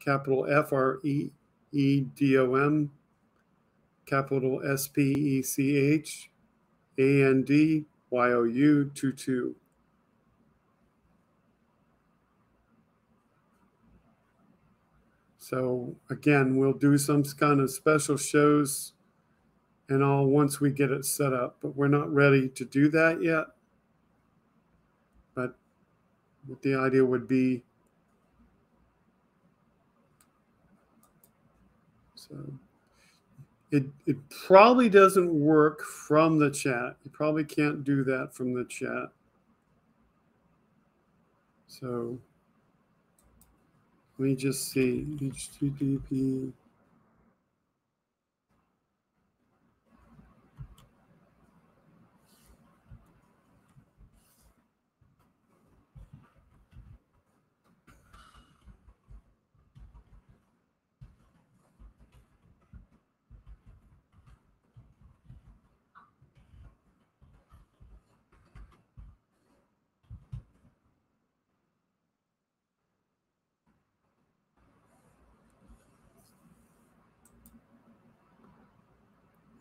capital F R E E D O M capital S P E C H A N D Y O U 2 So again, we'll do some kind of special shows and all once we get it set up, but we're not ready to do that yet. But the idea would be so it it probably doesn't work from the chat. You probably can't do that from the chat. So let me just see HTTP.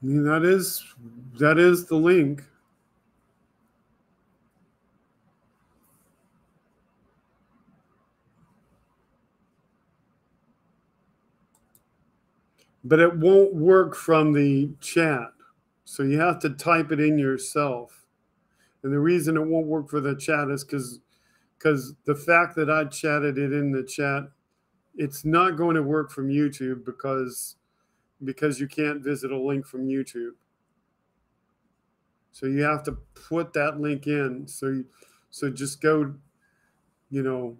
That is that is the link. But it won't work from the chat. So you have to type it in yourself. And the reason it won't work for the chat is because because the fact that I chatted it in the chat, it's not going to work from YouTube because because you can't visit a link from YouTube. So you have to put that link in. So so just go, you know,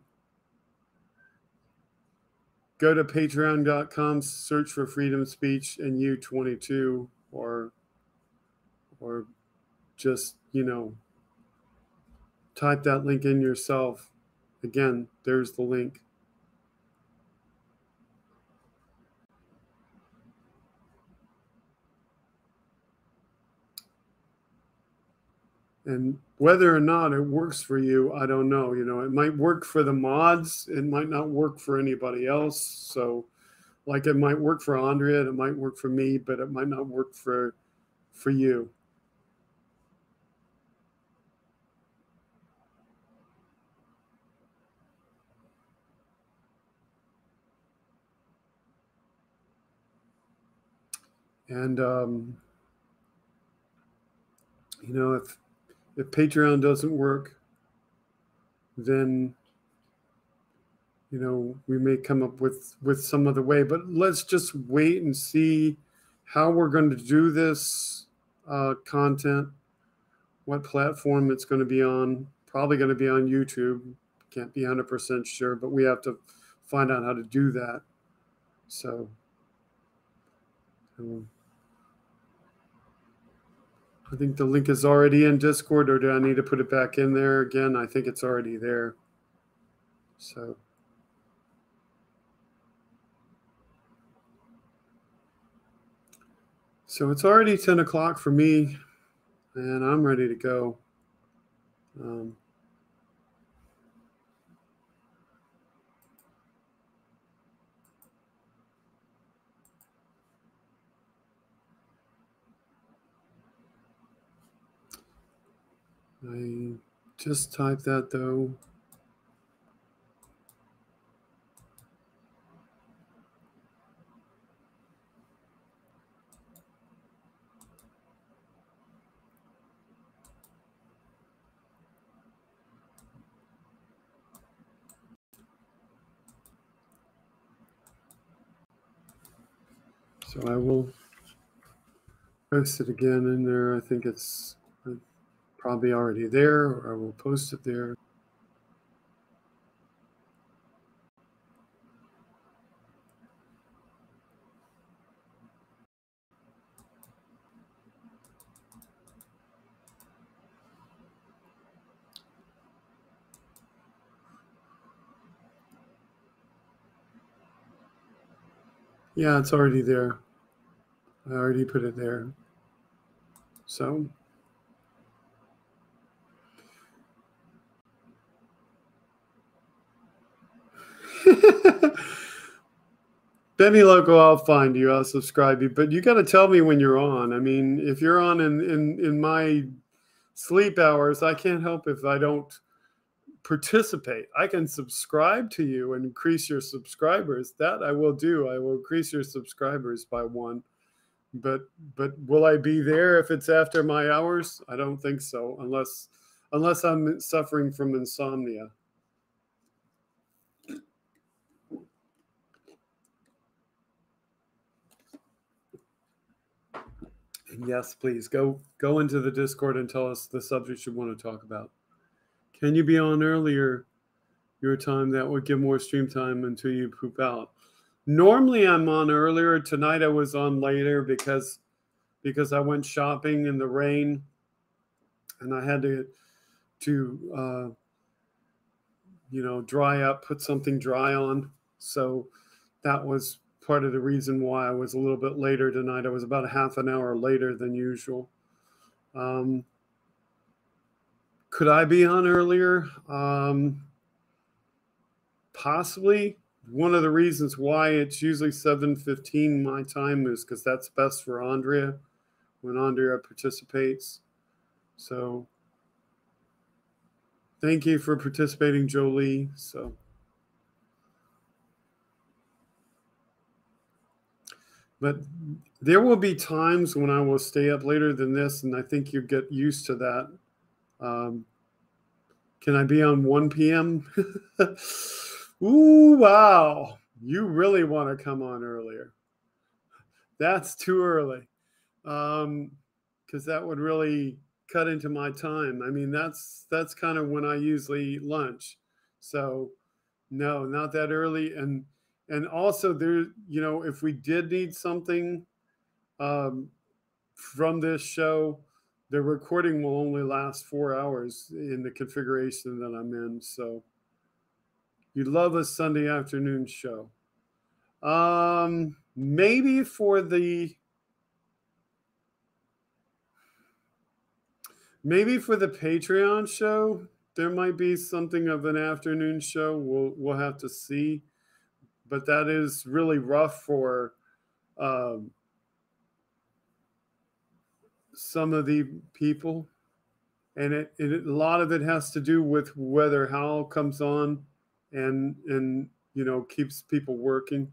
go to patreon.com, search for freedom speech and U22 or or just, you know, type that link in yourself. Again, there's the link. And whether or not it works for you i don't know you know it might work for the mods it might not work for anybody else so like it might work for andrea it might work for me but it might not work for for you. And um, you know if if Patreon doesn't work, then you know we may come up with with some other way. But let's just wait and see how we're going to do this uh, content, what platform it's going to be on. Probably going to be on YouTube. Can't be 100% sure, but we have to find out how to do that. So. Um, I think the link is already in Discord, or do I need to put it back in there again? I think it's already there. So. So it's already 10 o'clock for me, and I'm ready to go. Um, I just typed that though. So I will post it again in there. I think it's probably already there, or I will post it there. Yeah, it's already there. I already put it there. So Benny Loco, I'll find you. I'll subscribe you. But you got to tell me when you're on. I mean, if you're on in, in, in my sleep hours, I can't help if I don't participate. I can subscribe to you and increase your subscribers. That I will do. I will increase your subscribers by one. But but will I be there if it's after my hours? I don't think so, unless unless I'm suffering from insomnia. Yes, please go go into the Discord and tell us the subject you want to talk about. Can you be on earlier your time? That would give more stream time until you poop out. Normally I'm on earlier. Tonight I was on later because because I went shopping in the rain and I had to to uh, you know dry up, put something dry on. So that was part of the reason why I was a little bit later tonight. I was about a half an hour later than usual. Um, could I be on earlier? Um, possibly. One of the reasons why it's usually 7:15 my time is because that's best for Andrea when Andrea participates. So thank you for participating, Jolie. So but there will be times when I will stay up later than this, and I think you get used to that. Um, can I be on 1 p.m.? Ooh, wow. You really want to come on earlier. That's too early. Um, because that would really cut into my time. I mean, that's that's kind of when I usually eat lunch. So no, not that early. And and also there you know if we did need something um, from this show the recording will only last four hours in the configuration that i'm in. So you love a sunday afternoon show. Um maybe for the maybe for the patreon show there might be something of an afternoon show. We'll we'll have to see but that is really rough for um, some of the people. And it, it, a lot of it has to do with whether Hal comes on and and you know keeps people working.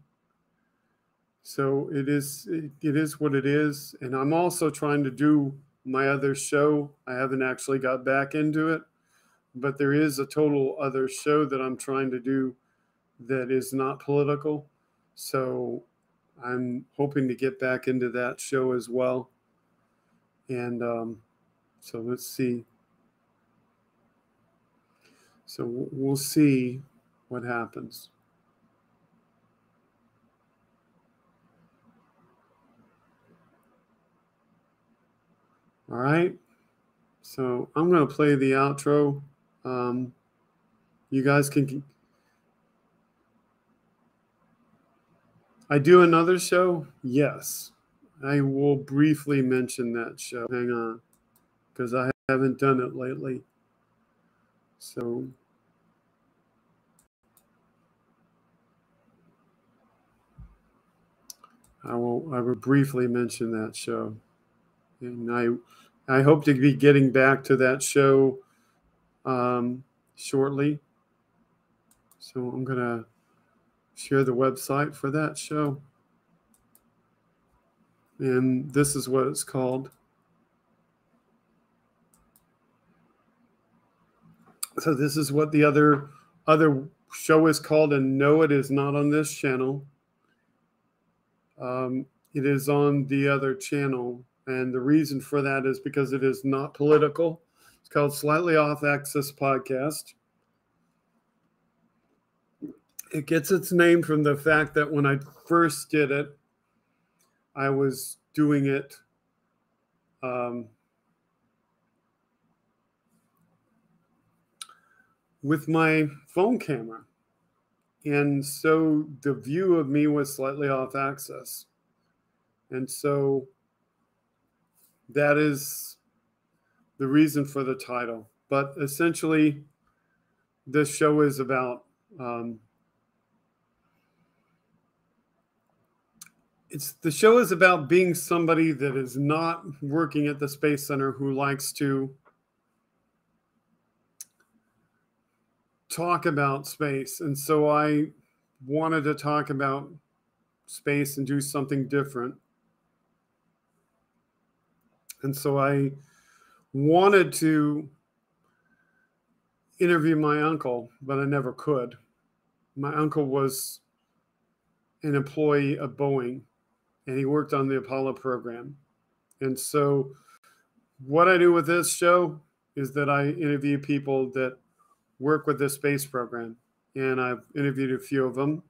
So it is it, it is what it is. And I'm also trying to do my other show. I haven't actually got back into it, but there is a total other show that I'm trying to do that is not political. So I'm hoping to get back into that show as well. And um, so let's see. So we'll see what happens. All right. So I'm going to play the outro. Um, you guys can I do another show? Yes. I will briefly mention that show. Hang on. Because I haven't done it lately. So I will I will briefly mention that show. And I I hope to be getting back to that show um, shortly. So I'm gonna share the website for that show. And this is what it's called. So this is what the other other show is called, and no, it is not on this channel. Um, it is on the other channel, and the reason for that is because it is not political. It's called Slightly Off Axis Podcast it gets its name from the fact that when I first did it, I was doing it um, with my phone camera. And so the view of me was slightly off axis. And so that is the reason for the title. But essentially, this show is about um, it's the show is about being somebody that is not working at the space center who likes to talk about space. And so i wanted to talk about space and do something different. And so i wanted to interview my uncle but i never could. My uncle was an employee of boeing and he worked on the Apollo program. And so, what I do with this show is that I interview people that work with this space program, and I've interviewed a few of them.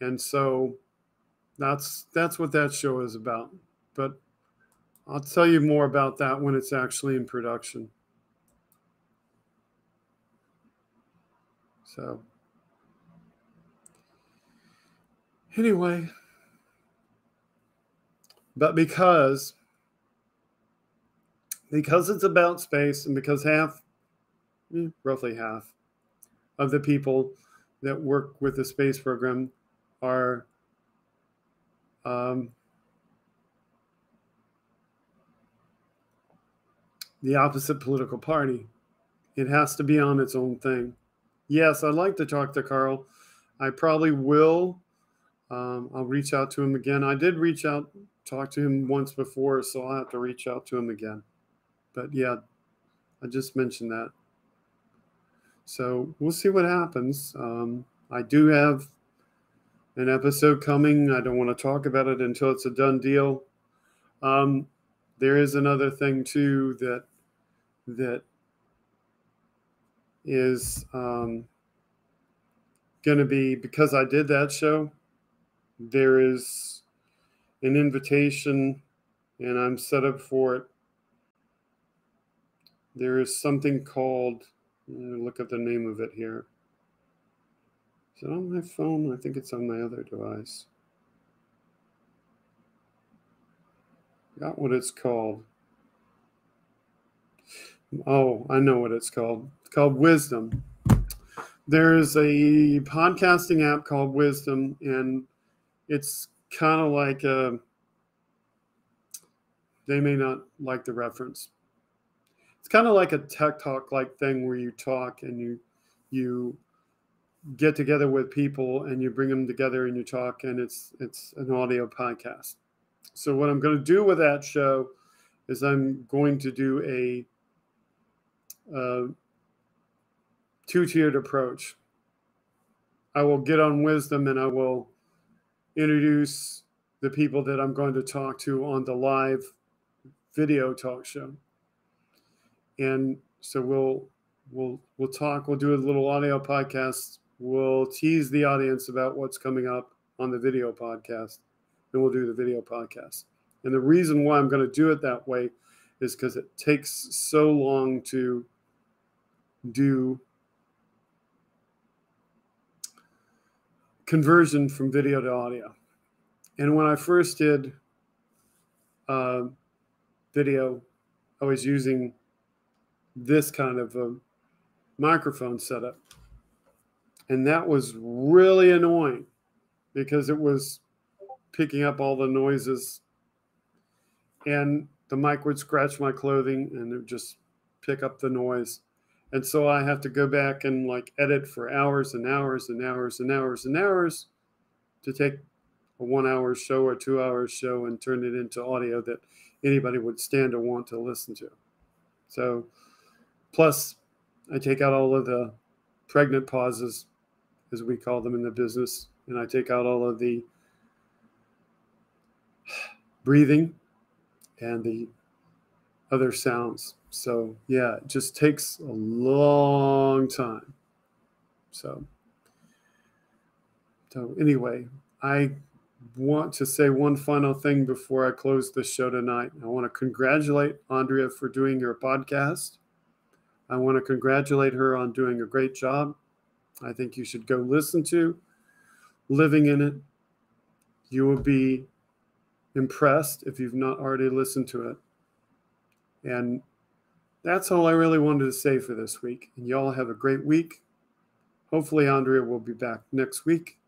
And so, that's that's what that show is about. But I'll tell you more about that when it's actually in production. So, anyway, but because because it's about space and because half eh, roughly half of the people that work with the space program are um, the opposite political party. It has to be on its own thing. Yes, I'd like to talk to Carl. I probably will. Um, I'll reach out to him again. I did reach out talked to him once before, so I'll have to reach out to him again. But yeah, I just mentioned that. So we'll see what happens. Um, I do have an episode coming. I don't want to talk about it until it's a done deal. Um, there is another thing too that that is um, going to be because I did that show. There is an invitation and I'm set up for it. There is something called, look at the name of it here. Is it on my phone? I think it's on my other device. Got what it's called. Oh, I know what it's called. It's called Wisdom. There's a podcasting app called Wisdom, and it's kind of like uh, they may not like the reference. It's kind of like a TikTok like thing where you talk and you you get together with people and you bring them together and you talk and it's it's an audio podcast. So what I'm going to do with that show is I'm going to do a, a two-tiered approach. I will get on wisdom and I will introduce the people that I'm going to talk to on the live video talk show. And so we'll we'll we'll talk, we'll do a little audio podcast. We'll tease the audience about what's coming up on the video podcast. and we'll do the video podcast. And the reason why I'm going to do it that way is because it takes so long to do conversion from video to audio. And when I first did uh, video, I was using this kind of a microphone setup. And that was really annoying because it was picking up all the noises. And the mic would scratch my clothing and it would just pick up the noise. And so I have to go back and like edit for hours and hours and hours and hours and hours to take a one hour show or two hour show and turn it into audio that anybody would stand or want to listen to. So, plus, I take out all of the pregnant pauses, as we call them in the business, and I take out all of the breathing and the other sounds. So yeah, it just takes a long time. So so anyway, I want to say one final thing before I close the show tonight. I want to congratulate Andrea for doing her podcast. I want to congratulate her on doing a great job. I think you should go listen to Living in It. You will be impressed if you've not already listened to it. And that's all I really wanted to say for this week. And y'all have a great week. Hopefully, Andrea will be back next week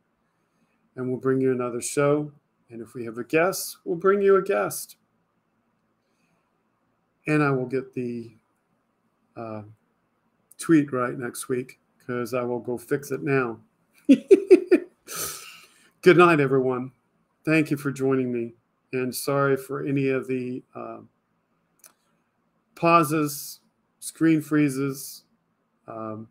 and we'll bring you another show. And if we have a guest, we'll bring you a guest. And I will get the uh, tweet right next week because I will go fix it now. Good night, everyone. Thank you for joining me. And sorry for any of the uh, pauses, screen freezes, um,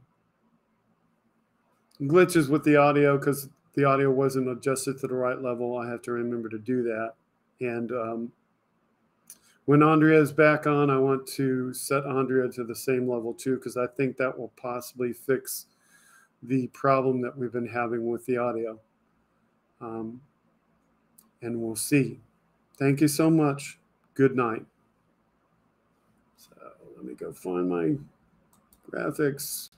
glitches with the audio because the audio wasn't adjusted to the right level. I have to remember to do that. And um, when Andrea is back on, I want to set Andrea to the same level too, because I think that will possibly fix the problem that we've been having with the audio. Um, and we'll see. Thank you so much. Good night. Let me go find my graphics.